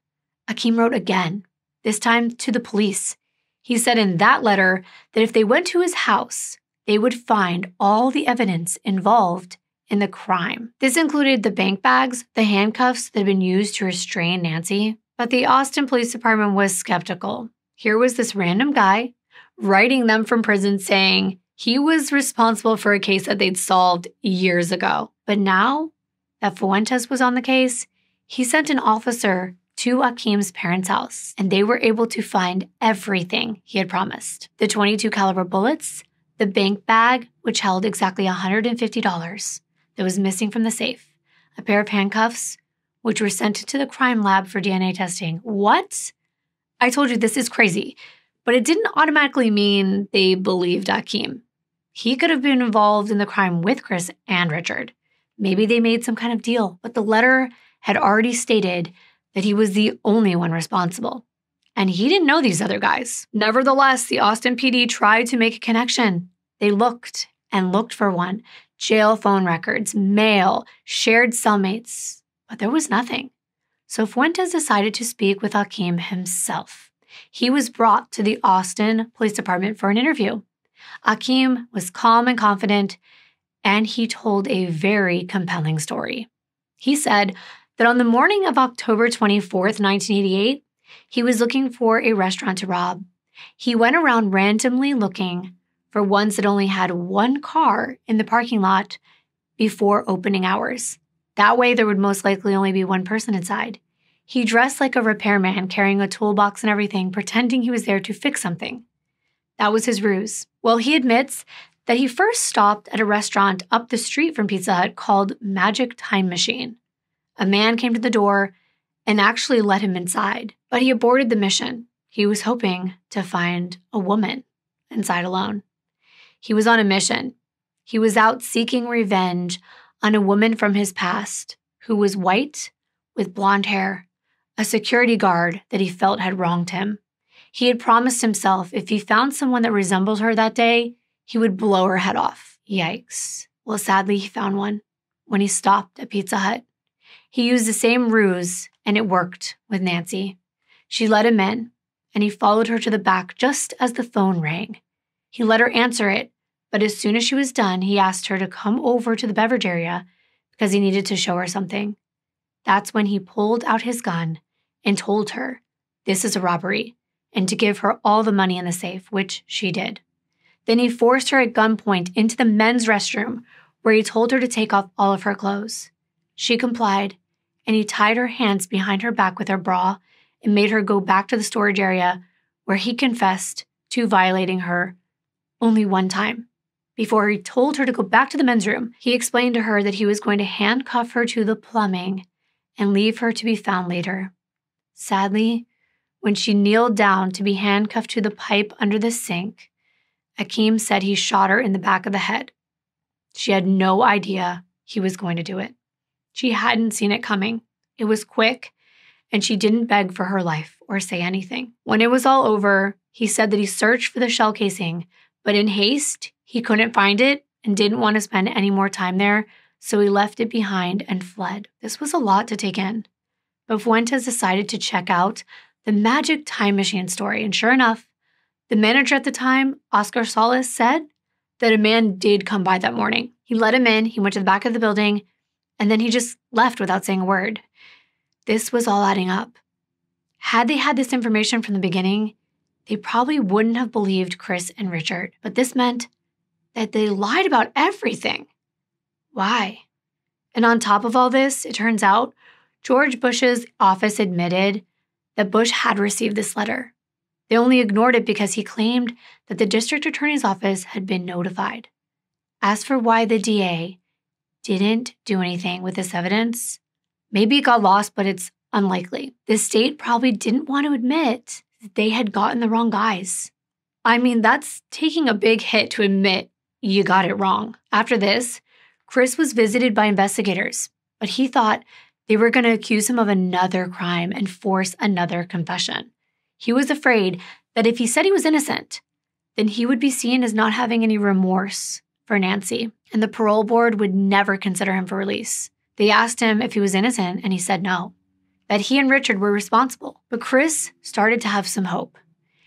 Achim wrote again, this time to the police. He said in that letter that if they went to his house, they would find all the evidence involved in the crime. This included the bank bags, the handcuffs that had been used to restrain Nancy. But the Austin Police Department was skeptical. Here was this random guy writing them from prison saying he was responsible for a case that they'd solved years ago. But now that Fuentes was on the case, he sent an officer to Achim's parents' house, and they were able to find everything he had promised. The 22 caliber bullets, the bank bag, which held exactly $150 that was missing from the safe, a pair of handcuffs, which were sent to the crime lab for DNA testing. What? I told you this is crazy, but it didn't automatically mean they believed Achim. He could have been involved in the crime with Chris and Richard. Maybe they made some kind of deal, but the letter had already stated that he was the only one responsible. And he didn't know these other guys. Nevertheless, the Austin PD tried to make a connection. They looked and looked for one jail phone records, mail, shared cellmates, but there was nothing. So Fuentes decided to speak with Achim himself. He was brought to the Austin Police Department for an interview. Achim was calm and confident, and he told a very compelling story. He said that on the morning of October 24th, 1988, he was looking for a restaurant to rob. He went around randomly looking for ones that only had one car in the parking lot before opening hours. That way, there would most likely only be one person inside. He dressed like a repairman, carrying a toolbox and everything, pretending he was there to fix something. That was his ruse. Well, he admits that he first stopped at a restaurant up the street from Pizza Hut called Magic Time Machine. A man came to the door and actually let him inside, but he aborted the mission. He was hoping to find a woman inside alone. He was on a mission. He was out seeking revenge on a woman from his past who was white with blonde hair, a security guard that he felt had wronged him. He had promised himself if he found someone that resembled her that day, he would blow her head off. Yikes. Well, sadly, he found one when he stopped at Pizza Hut. He used the same ruse, and it worked with Nancy. She let him in, and he followed her to the back just as the phone rang. He let her answer it, but as soon as she was done, he asked her to come over to the beverage area because he needed to show her something. That's when he pulled out his gun and told her this is a robbery and to give her all the money in the safe, which she did. Then he forced her at gunpoint into the men's restroom where he told her to take off all of her clothes. She complied, and he tied her hands behind her back with her bra and made her go back to the storage area where he confessed to violating her only one time. Before he told her to go back to the men's room, he explained to her that he was going to handcuff her to the plumbing and leave her to be found later. Sadly, when she kneeled down to be handcuffed to the pipe under the sink, Achim said he shot her in the back of the head. She had no idea he was going to do it. She hadn't seen it coming. It was quick, and she didn't beg for her life or say anything. When it was all over, he said that he searched for the shell casing, but in haste, he couldn't find it and didn't want to spend any more time there, so he left it behind and fled. This was a lot to take in. But Fuentes decided to check out the magic time machine story, and sure enough, the manager at the time, Oscar Solis, said that a man did come by that morning. He let him in, he went to the back of the building, and then he just left without saying a word. This was all adding up. Had they had this information from the beginning, they probably wouldn't have believed Chris and Richard, but this meant that they lied about everything. Why? And on top of all this, it turns out George Bush's office admitted that Bush had received this letter. They only ignored it because he claimed that the district attorney's office had been notified. As for why the DA didn't do anything with this evidence, maybe it got lost, but it's unlikely. The state probably didn't want to admit they had gotten the wrong guys. I mean, that's taking a big hit to admit you got it wrong. After this, Chris was visited by investigators, but he thought they were going to accuse him of another crime and force another confession. He was afraid that if he said he was innocent, then he would be seen as not having any remorse for Nancy, and the parole board would never consider him for release. They asked him if he was innocent, and he said no. that he and Richard were responsible. But Chris started to have some hope.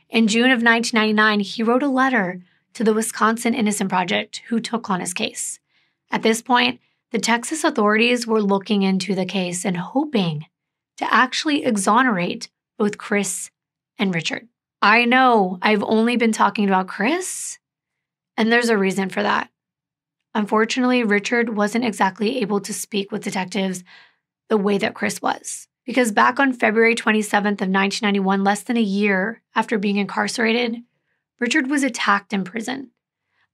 In June of 1999, he wrote a letter to the Wisconsin Innocence Project, who took on his case. At this point, the Texas authorities were looking into the case and hoping to actually exonerate both Chris and Richard. I know I've only been talking about Chris, and there's a reason for that. Unfortunately, Richard wasn't exactly able to speak with detectives the way that Chris was. Because back on February 27th of 1991, less than a year after being incarcerated, Richard was attacked in prison.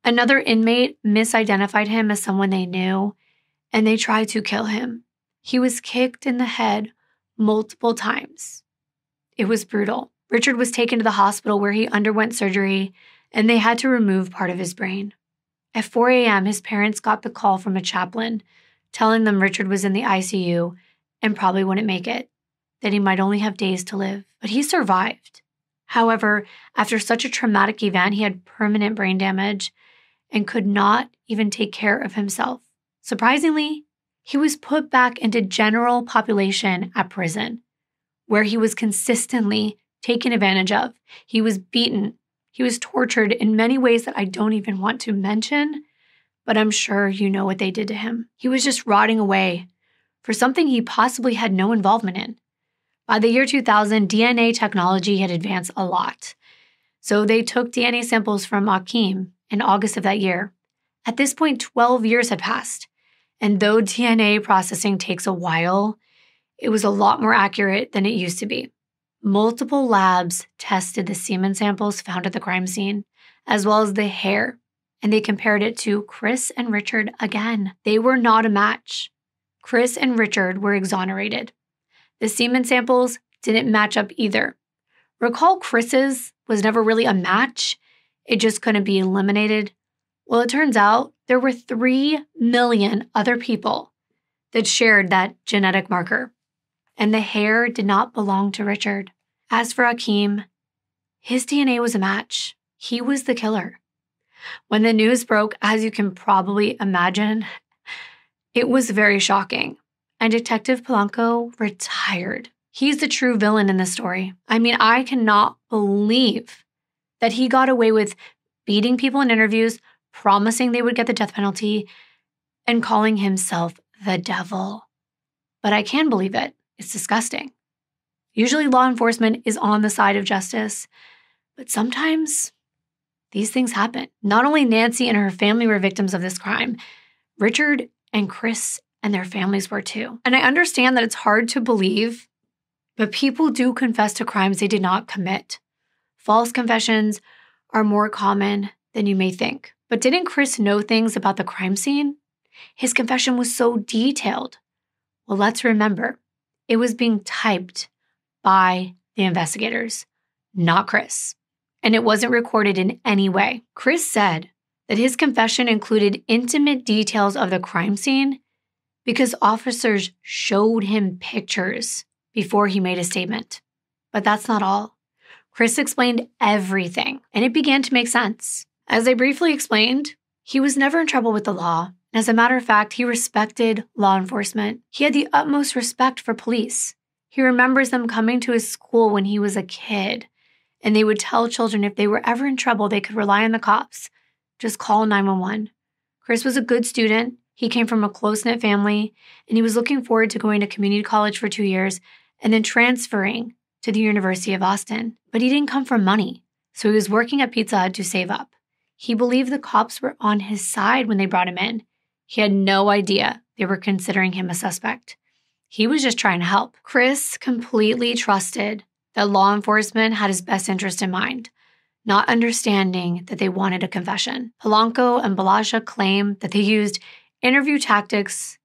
Another inmate misidentified him as someone they knew, and they tried to kill him. He was kicked in the head multiple times. It was brutal. Richard was taken to the hospital where he underwent surgery, and they had to remove part of his brain. At 4 a.m., his parents got the call from a chaplain telling them Richard was in the ICU and probably wouldn't make it, that he might only have days to live. But he survived. However, after such a traumatic event, he had permanent brain damage and could not even take care of himself. Surprisingly, he was put back into general population at prison, where he was consistently taken advantage of. He was beaten. He was tortured in many ways that I don't even want to mention, but I'm sure you know what they did to him. He was just rotting away for something he possibly had no involvement in. By the year 2000, DNA technology had advanced a lot. So they took DNA samples from Achim in August of that year. At this point, 12 years had passed. And though DNA processing takes a while, it was a lot more accurate than it used to be. Multiple labs tested the semen samples found at the crime scene, as well as the hair, and they compared it to Chris and Richard again. They were not a match. Chris and Richard were exonerated. The semen samples didn't match up either. Recall Chris's was never really a match, it just couldn't be eliminated. Well, it turns out there were 3 million other people that shared that genetic marker, and the hair did not belong to Richard. As for Achim, his DNA was a match. He was the killer. When the news broke, as you can probably imagine, it was very shocking, and Detective Polanco retired. He's the true villain in this story. I mean, I cannot believe that he got away with beating people in interviews, promising they would get the death penalty, and calling himself the devil. But I can believe it. It's disgusting. Usually, law enforcement is on the side of justice, but sometimes these things happen. Not only Nancy and her family were victims of this crime, Richard and Chris and their families were too. And I understand that it's hard to believe, but people do confess to crimes they did not commit. False confessions are more common than you may think. But didn't Chris know things about the crime scene? His confession was so detailed. Well, let's remember, it was being typed by the investigators, not Chris. And it wasn't recorded in any way. Chris said that his confession included intimate details of the crime scene because officers showed him pictures before he made a statement. But that's not all. Chris explained everything, and it began to make sense. As I briefly explained, he was never in trouble with the law. As a matter of fact, he respected law enforcement. He had the utmost respect for police. He remembers them coming to his school when he was a kid, and they would tell children if they were ever in trouble, they could rely on the cops just call 911. Chris was a good student. He came from a close knit family, and he was looking forward to going to community college for two years and then transferring to the University of Austin. But he didn't come from money, so he was working at Pizza Hut to save up. He believed the cops were on his side when they brought him in. He had no idea they were considering him a suspect. He was just trying to help. Chris completely trusted that law enforcement had his best interest in mind not understanding that they wanted a confession. Polanco and Balagia claim that they used interview tactics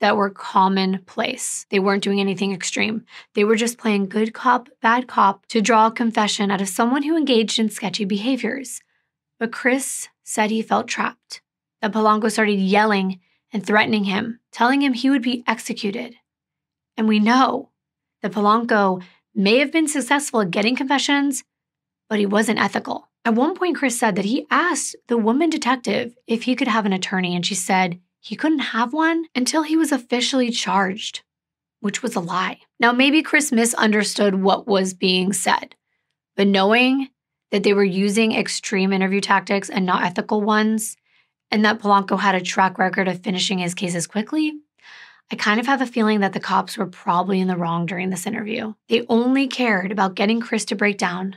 that were commonplace. They weren't doing anything extreme. They were just playing good cop, bad cop to draw a confession out of someone who engaged in sketchy behaviors. But Chris said he felt trapped, that Polanco started yelling and threatening him, telling him he would be executed. And we know that Polanco may have been successful at getting confessions, but he wasn't ethical. At one point, Chris said that he asked the woman detective if he could have an attorney, and she said he couldn't have one until he was officially charged. which was a lie. Now, maybe Chris misunderstood what was being said, but knowing that they were using extreme interview tactics and not ethical ones, and that Polanco had a track record of finishing his cases quickly, I kind of have a feeling that the cops were probably in the wrong during this interview. They only cared about getting Chris to break down,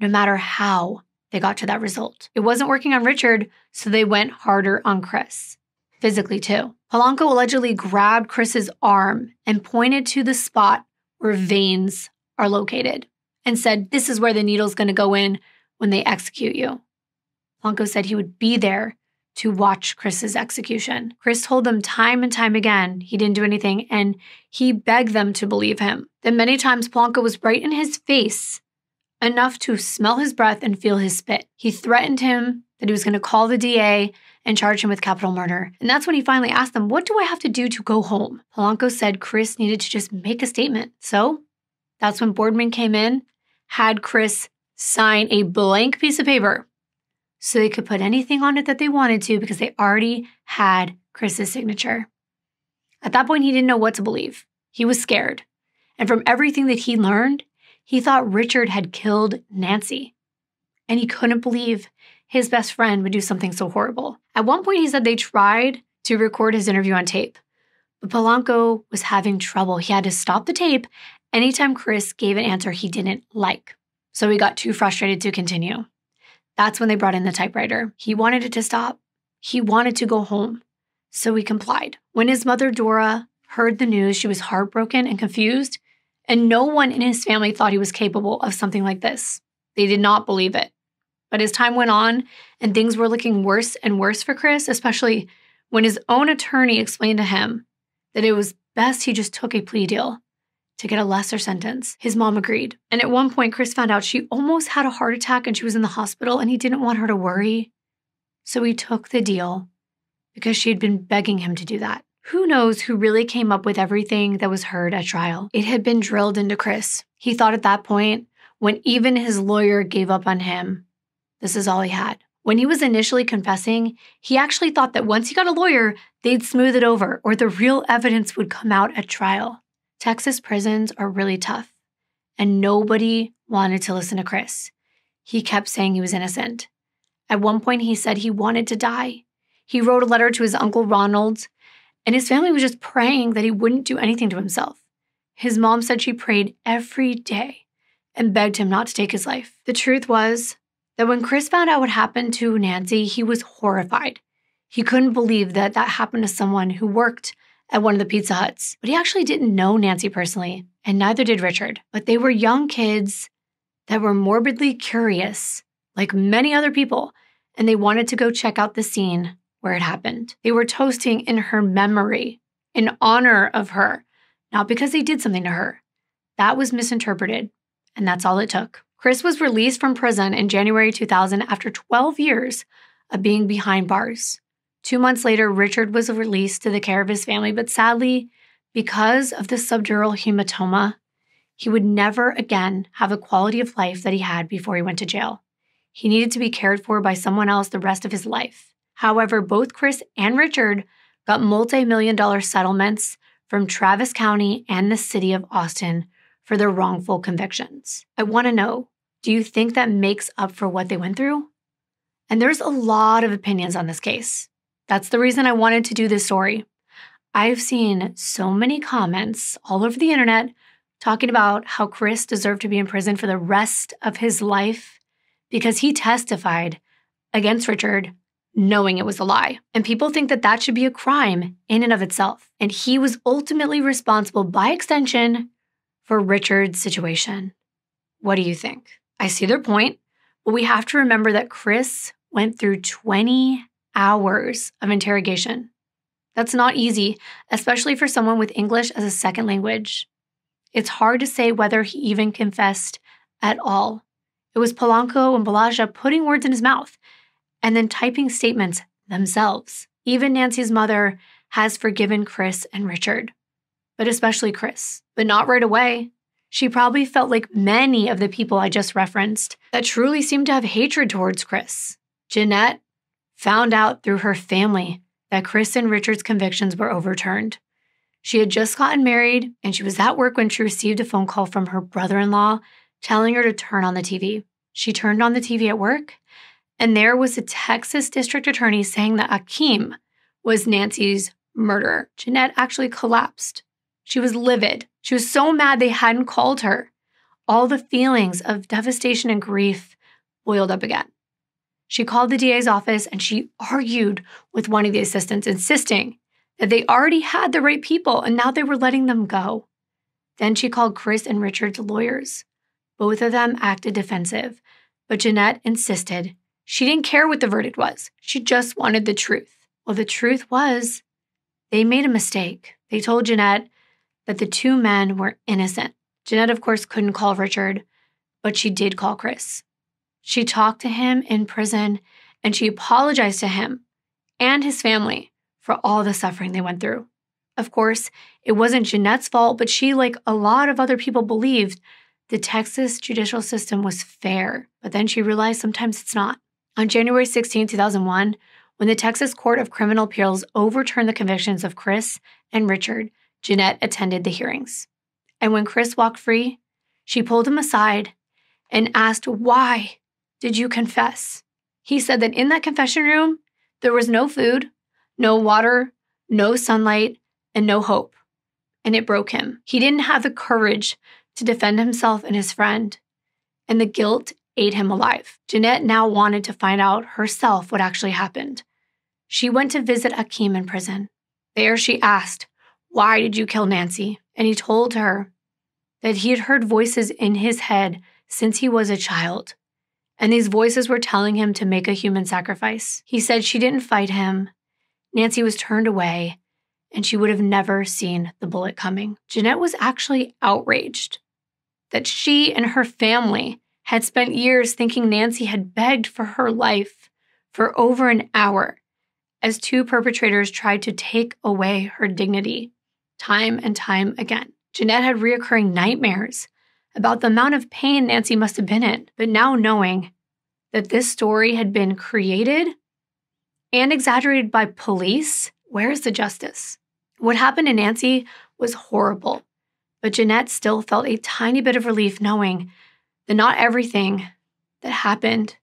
no matter how they got to that result. It wasn't working on Richard, so they went harder on Chris, physically too. Polanco allegedly grabbed Chris's arm and pointed to the spot where veins are located and said, This is where the needle's gonna go in when they execute you. Polanco said he would be there to watch Chris's execution. Chris told them time and time again he didn't do anything, and he begged them to believe him. Then many times Polanco was right in his face enough to smell his breath and feel his spit. He threatened him that he was going to call the DA and charge him with capital murder. And that's when he finally asked them, What do I have to do to go home? Polanco said Chris needed to just make a statement. So that's when Boardman came in, had Chris sign a blank piece of paper so they could put anything on it that they wanted to because they already had Chris's signature. At that point, he didn't know what to believe. He was scared. And from everything that he learned, he thought Richard had killed Nancy. And he couldn't believe his best friend would do something so horrible. At one point, he said they tried to record his interview on tape, but Polanco was having trouble. He had to stop the tape anytime Chris gave an answer he didn't like. So he got too frustrated to continue. That's when they brought in the typewriter. He wanted it to stop. He wanted to go home. So he complied. When his mother, Dora, heard the news, she was heartbroken and confused, and no one in his family thought he was capable of something like this. They did not believe it. But as time went on and things were looking worse and worse for Chris, especially when his own attorney explained to him that it was best he just took a plea deal to get a lesser sentence. His mom agreed. And at one point, Chris found out she almost had a heart attack and she was in the hospital, and he didn't want her to worry. So he took the deal because she had been begging him to do that. Who knows who really came up with everything that was heard at trial? It had been drilled into Chris. He thought at that point, when even his lawyer gave up on him, this is all he had. When he was initially confessing, he actually thought that once he got a lawyer, they'd smooth it over or the real evidence would come out at trial. Texas prisons are really tough, and nobody wanted to listen to Chris. He kept saying he was innocent. At one point, he said he wanted to die. He wrote a letter to his uncle Ronald, and his family was just praying that he wouldn't do anything to himself. His mom said she prayed every day and begged him not to take his life. The truth was that when Chris found out what happened to Nancy, he was horrified. He couldn't believe that that happened to someone who worked at one of the Pizza Huts. But he actually didn't know Nancy personally, and neither did Richard. But they were young kids that were morbidly curious, like many other people, and they wanted to go check out the scene where it happened. They were toasting in her memory, in honor of her, not because they did something to her. That was misinterpreted, and that's all it took. Chris was released from prison in January 2000 after 12 years of being behind bars. Two months later, Richard was released to the care of his family, but sadly, because of the subdural hematoma, he would never again have the quality of life that he had before he went to jail. He needed to be cared for by someone else the rest of his life. However, both Chris and Richard got multi million dollar settlements from Travis County and the city of Austin for their wrongful convictions. I want to know do you think that makes up for what they went through? And there's a lot of opinions on this case. That's the reason I wanted to do this story. I've seen so many comments all over the internet talking about how Chris deserved to be in prison for the rest of his life because he testified against Richard knowing it was a lie. And people think that that should be a crime in and of itself. And he was ultimately responsible by extension for Richard's situation. What do you think? I see their point, but we have to remember that Chris went through 20 hours of interrogation. That's not easy, especially for someone with English as a second language. It's hard to say whether he even confessed at all. It was Polanco and Balagia putting words in his mouth and then typing statements themselves. Even Nancy's mother has forgiven Chris and Richard, but especially Chris, but not right away. She probably felt like many of the people I just referenced that truly seemed to have hatred towards Chris. Jeanette found out through her family that Chris and Richard's convictions were overturned. She had just gotten married and she was at work when she received a phone call from her brother in law telling her to turn on the TV. She turned on the TV at work, and there was a Texas district attorney saying that Achim was Nancy's murderer. Jeanette actually collapsed. She was livid. She was so mad they hadn't called her. All the feelings of devastation and grief boiled up again. She called the DA's office and she argued with one of the assistants, insisting that they already had the right people and now they were letting them go. Then she called Chris and Richard's lawyers. Both of them acted defensive, but Jeanette insisted she didn't care what the verdict was. She just wanted the truth. Well, the truth was they made a mistake. They told Jeanette that the two men were innocent. Jeanette, of course, couldn't call Richard, but she did call Chris. She talked to him in prison and she apologized to him and his family for all the suffering they went through. Of course, it wasn't Jeanette's fault, but she, like a lot of other people, believed the Texas judicial system was fair. But then she realized sometimes it's not. On January 16, 2001, when the Texas Court of Criminal Appeals overturned the convictions of Chris and Richard, Jeanette attended the hearings. And when Chris walked free, she pulled him aside and asked, Why did you confess? He said that in that confession room, there was no food, no water, no sunlight, and no hope. And it broke him. He didn't have the courage to defend himself and his friend. And the guilt ate him alive. Jeanette now wanted to find out herself what actually happened. She went to visit Achim in prison. There she asked, Why did you kill Nancy? And he told her that he had heard voices in his head since he was a child. And these voices were telling him to make a human sacrifice. He said she didn't fight him. Nancy was turned away, and she would have never seen the bullet coming. Jeanette was actually outraged that she and her family had spent years thinking Nancy had begged for her life for over an hour as two perpetrators tried to take away her dignity time and time again. Jeanette had reoccurring nightmares about the amount of pain Nancy must have been in, but now knowing that this story had been created and exaggerated by police, where's the justice? What happened to Nancy was horrible, but Jeanette still felt a tiny bit of relief knowing that not everything that happened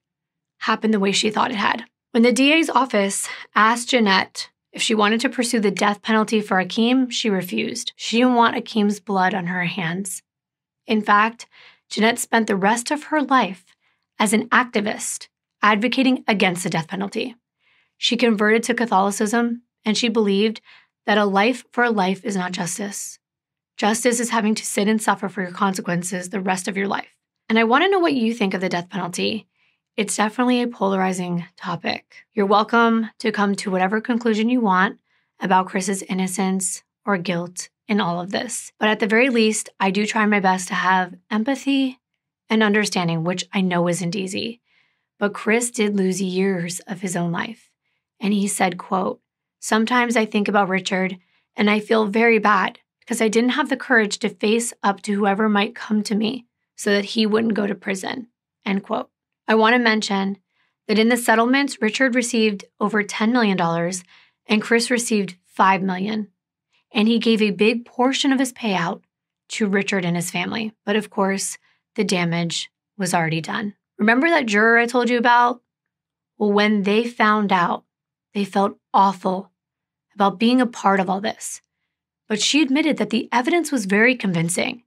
happened the way she thought it had. When the DA's office asked Jeanette if she wanted to pursue the death penalty for Achim, she refused. She didn't want Achim's blood on her hands. In fact, Jeanette spent the rest of her life as an activist advocating against the death penalty. She converted to Catholicism and she believed that a life for a life is not justice. Justice is having to sit and suffer for your consequences the rest of your life. And I want to know what you think of the death penalty it's definitely a polarizing topic. You're welcome to come to whatever conclusion you want about Chris's innocence or guilt in all of this. But at the very least, I do try my best to have empathy and understanding, which I know isn't easy. But Chris did lose years of his own life. And he said, quote, Sometimes I think about Richard and I feel very bad because I didn't have the courage to face up to whoever might come to me so that he wouldn't go to prison. End quote. I want to mention that in the settlements, Richard received over $10 million and Chris received $5 million. And he gave a big portion of his payout to Richard and his family. But of course, the damage was already done. Remember that juror I told you about? Well, when they found out, they felt awful about being a part of all this. But she admitted that the evidence was very convincing.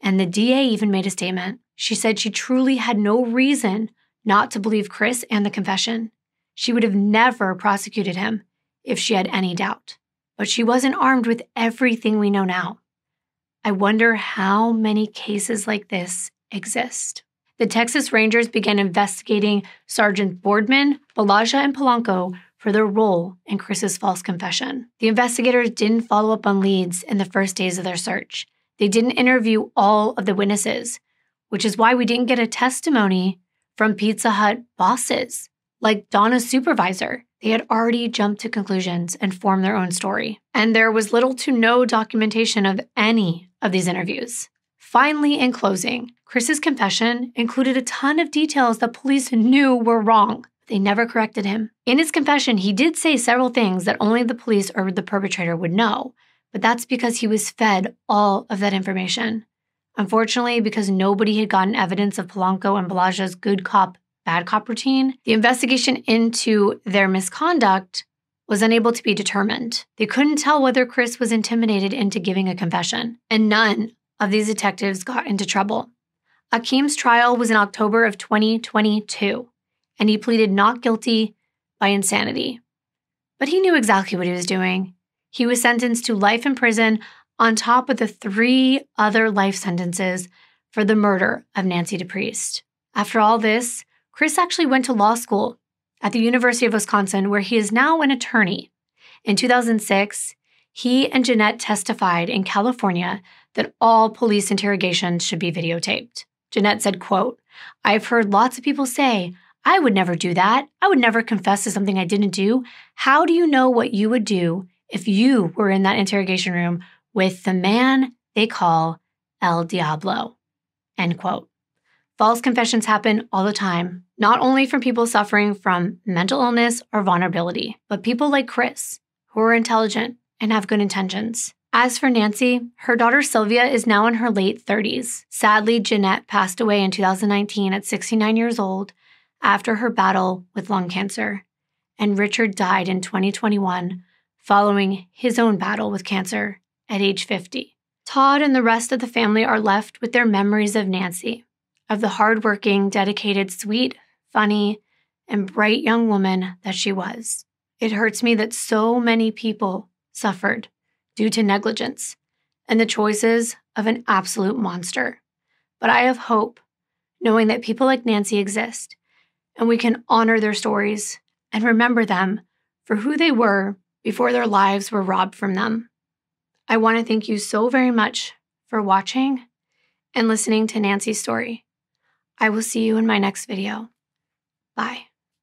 And the DA even made a statement. She said she truly had no reason not to believe Chris and the confession. She would have never prosecuted him if she had any doubt. But she wasn't armed with everything we know now. I wonder how many cases like this exist. The Texas Rangers began investigating Sergeant Boardman, Balagia, and Polanco for their role in Chris's false confession. The investigators didn't follow up on leads in the first days of their search. They didn't interview all of the witnesses, which is why we didn't get a testimony from Pizza Hut bosses, like Donna's supervisor. They had already jumped to conclusions and formed their own story. And there was little to no documentation of any of these interviews. Finally, in closing, Chris's confession included a ton of details that police knew were wrong. They never corrected him. In his confession, he did say several things that only the police or the perpetrator would know, but that's because he was fed all of that information. Unfortunately, because nobody had gotten evidence of Polanco and Balagia's good cop, bad cop routine, the investigation into their misconduct was unable to be determined. They couldn't tell whether Chris was intimidated into giving a confession, and none of these detectives got into trouble. Achim's trial was in October of 2022, and he pleaded not guilty by insanity. But he knew exactly what he was doing. He was sentenced to life in prison on top of the three other life sentences for the murder of Nancy DePriest. After all this, Chris actually went to law school at the University of Wisconsin, where he is now an attorney. In 2006, he and Jeanette testified in California that all police interrogations should be videotaped. Jeanette said, quote, I've heard lots of people say, I would never do that. I would never confess to something I didn't do. How do you know what you would do if you were in that interrogation room with the man they call El Diablo? End quote. False confessions happen all the time, not only from people suffering from mental illness or vulnerability, but people like Chris, who are intelligent and have good intentions. As for Nancy, her daughter Sylvia is now in her late 30s. Sadly, Jeanette passed away in 2019 at 69 years old after her battle with lung cancer, and Richard died in 2021 following his own battle with cancer at age 50. Todd and the rest of the family are left with their memories of Nancy, of the hardworking, dedicated, sweet, funny, and bright young woman that she was. It hurts me that so many people suffered due to negligence and the choices of an absolute monster. But I have hope knowing that people like Nancy exist and we can honor their stories and remember them for who they were before their lives were robbed from them. I want to thank you so very much for watching and listening to Nancy's story. I will see you in my next video. Bye.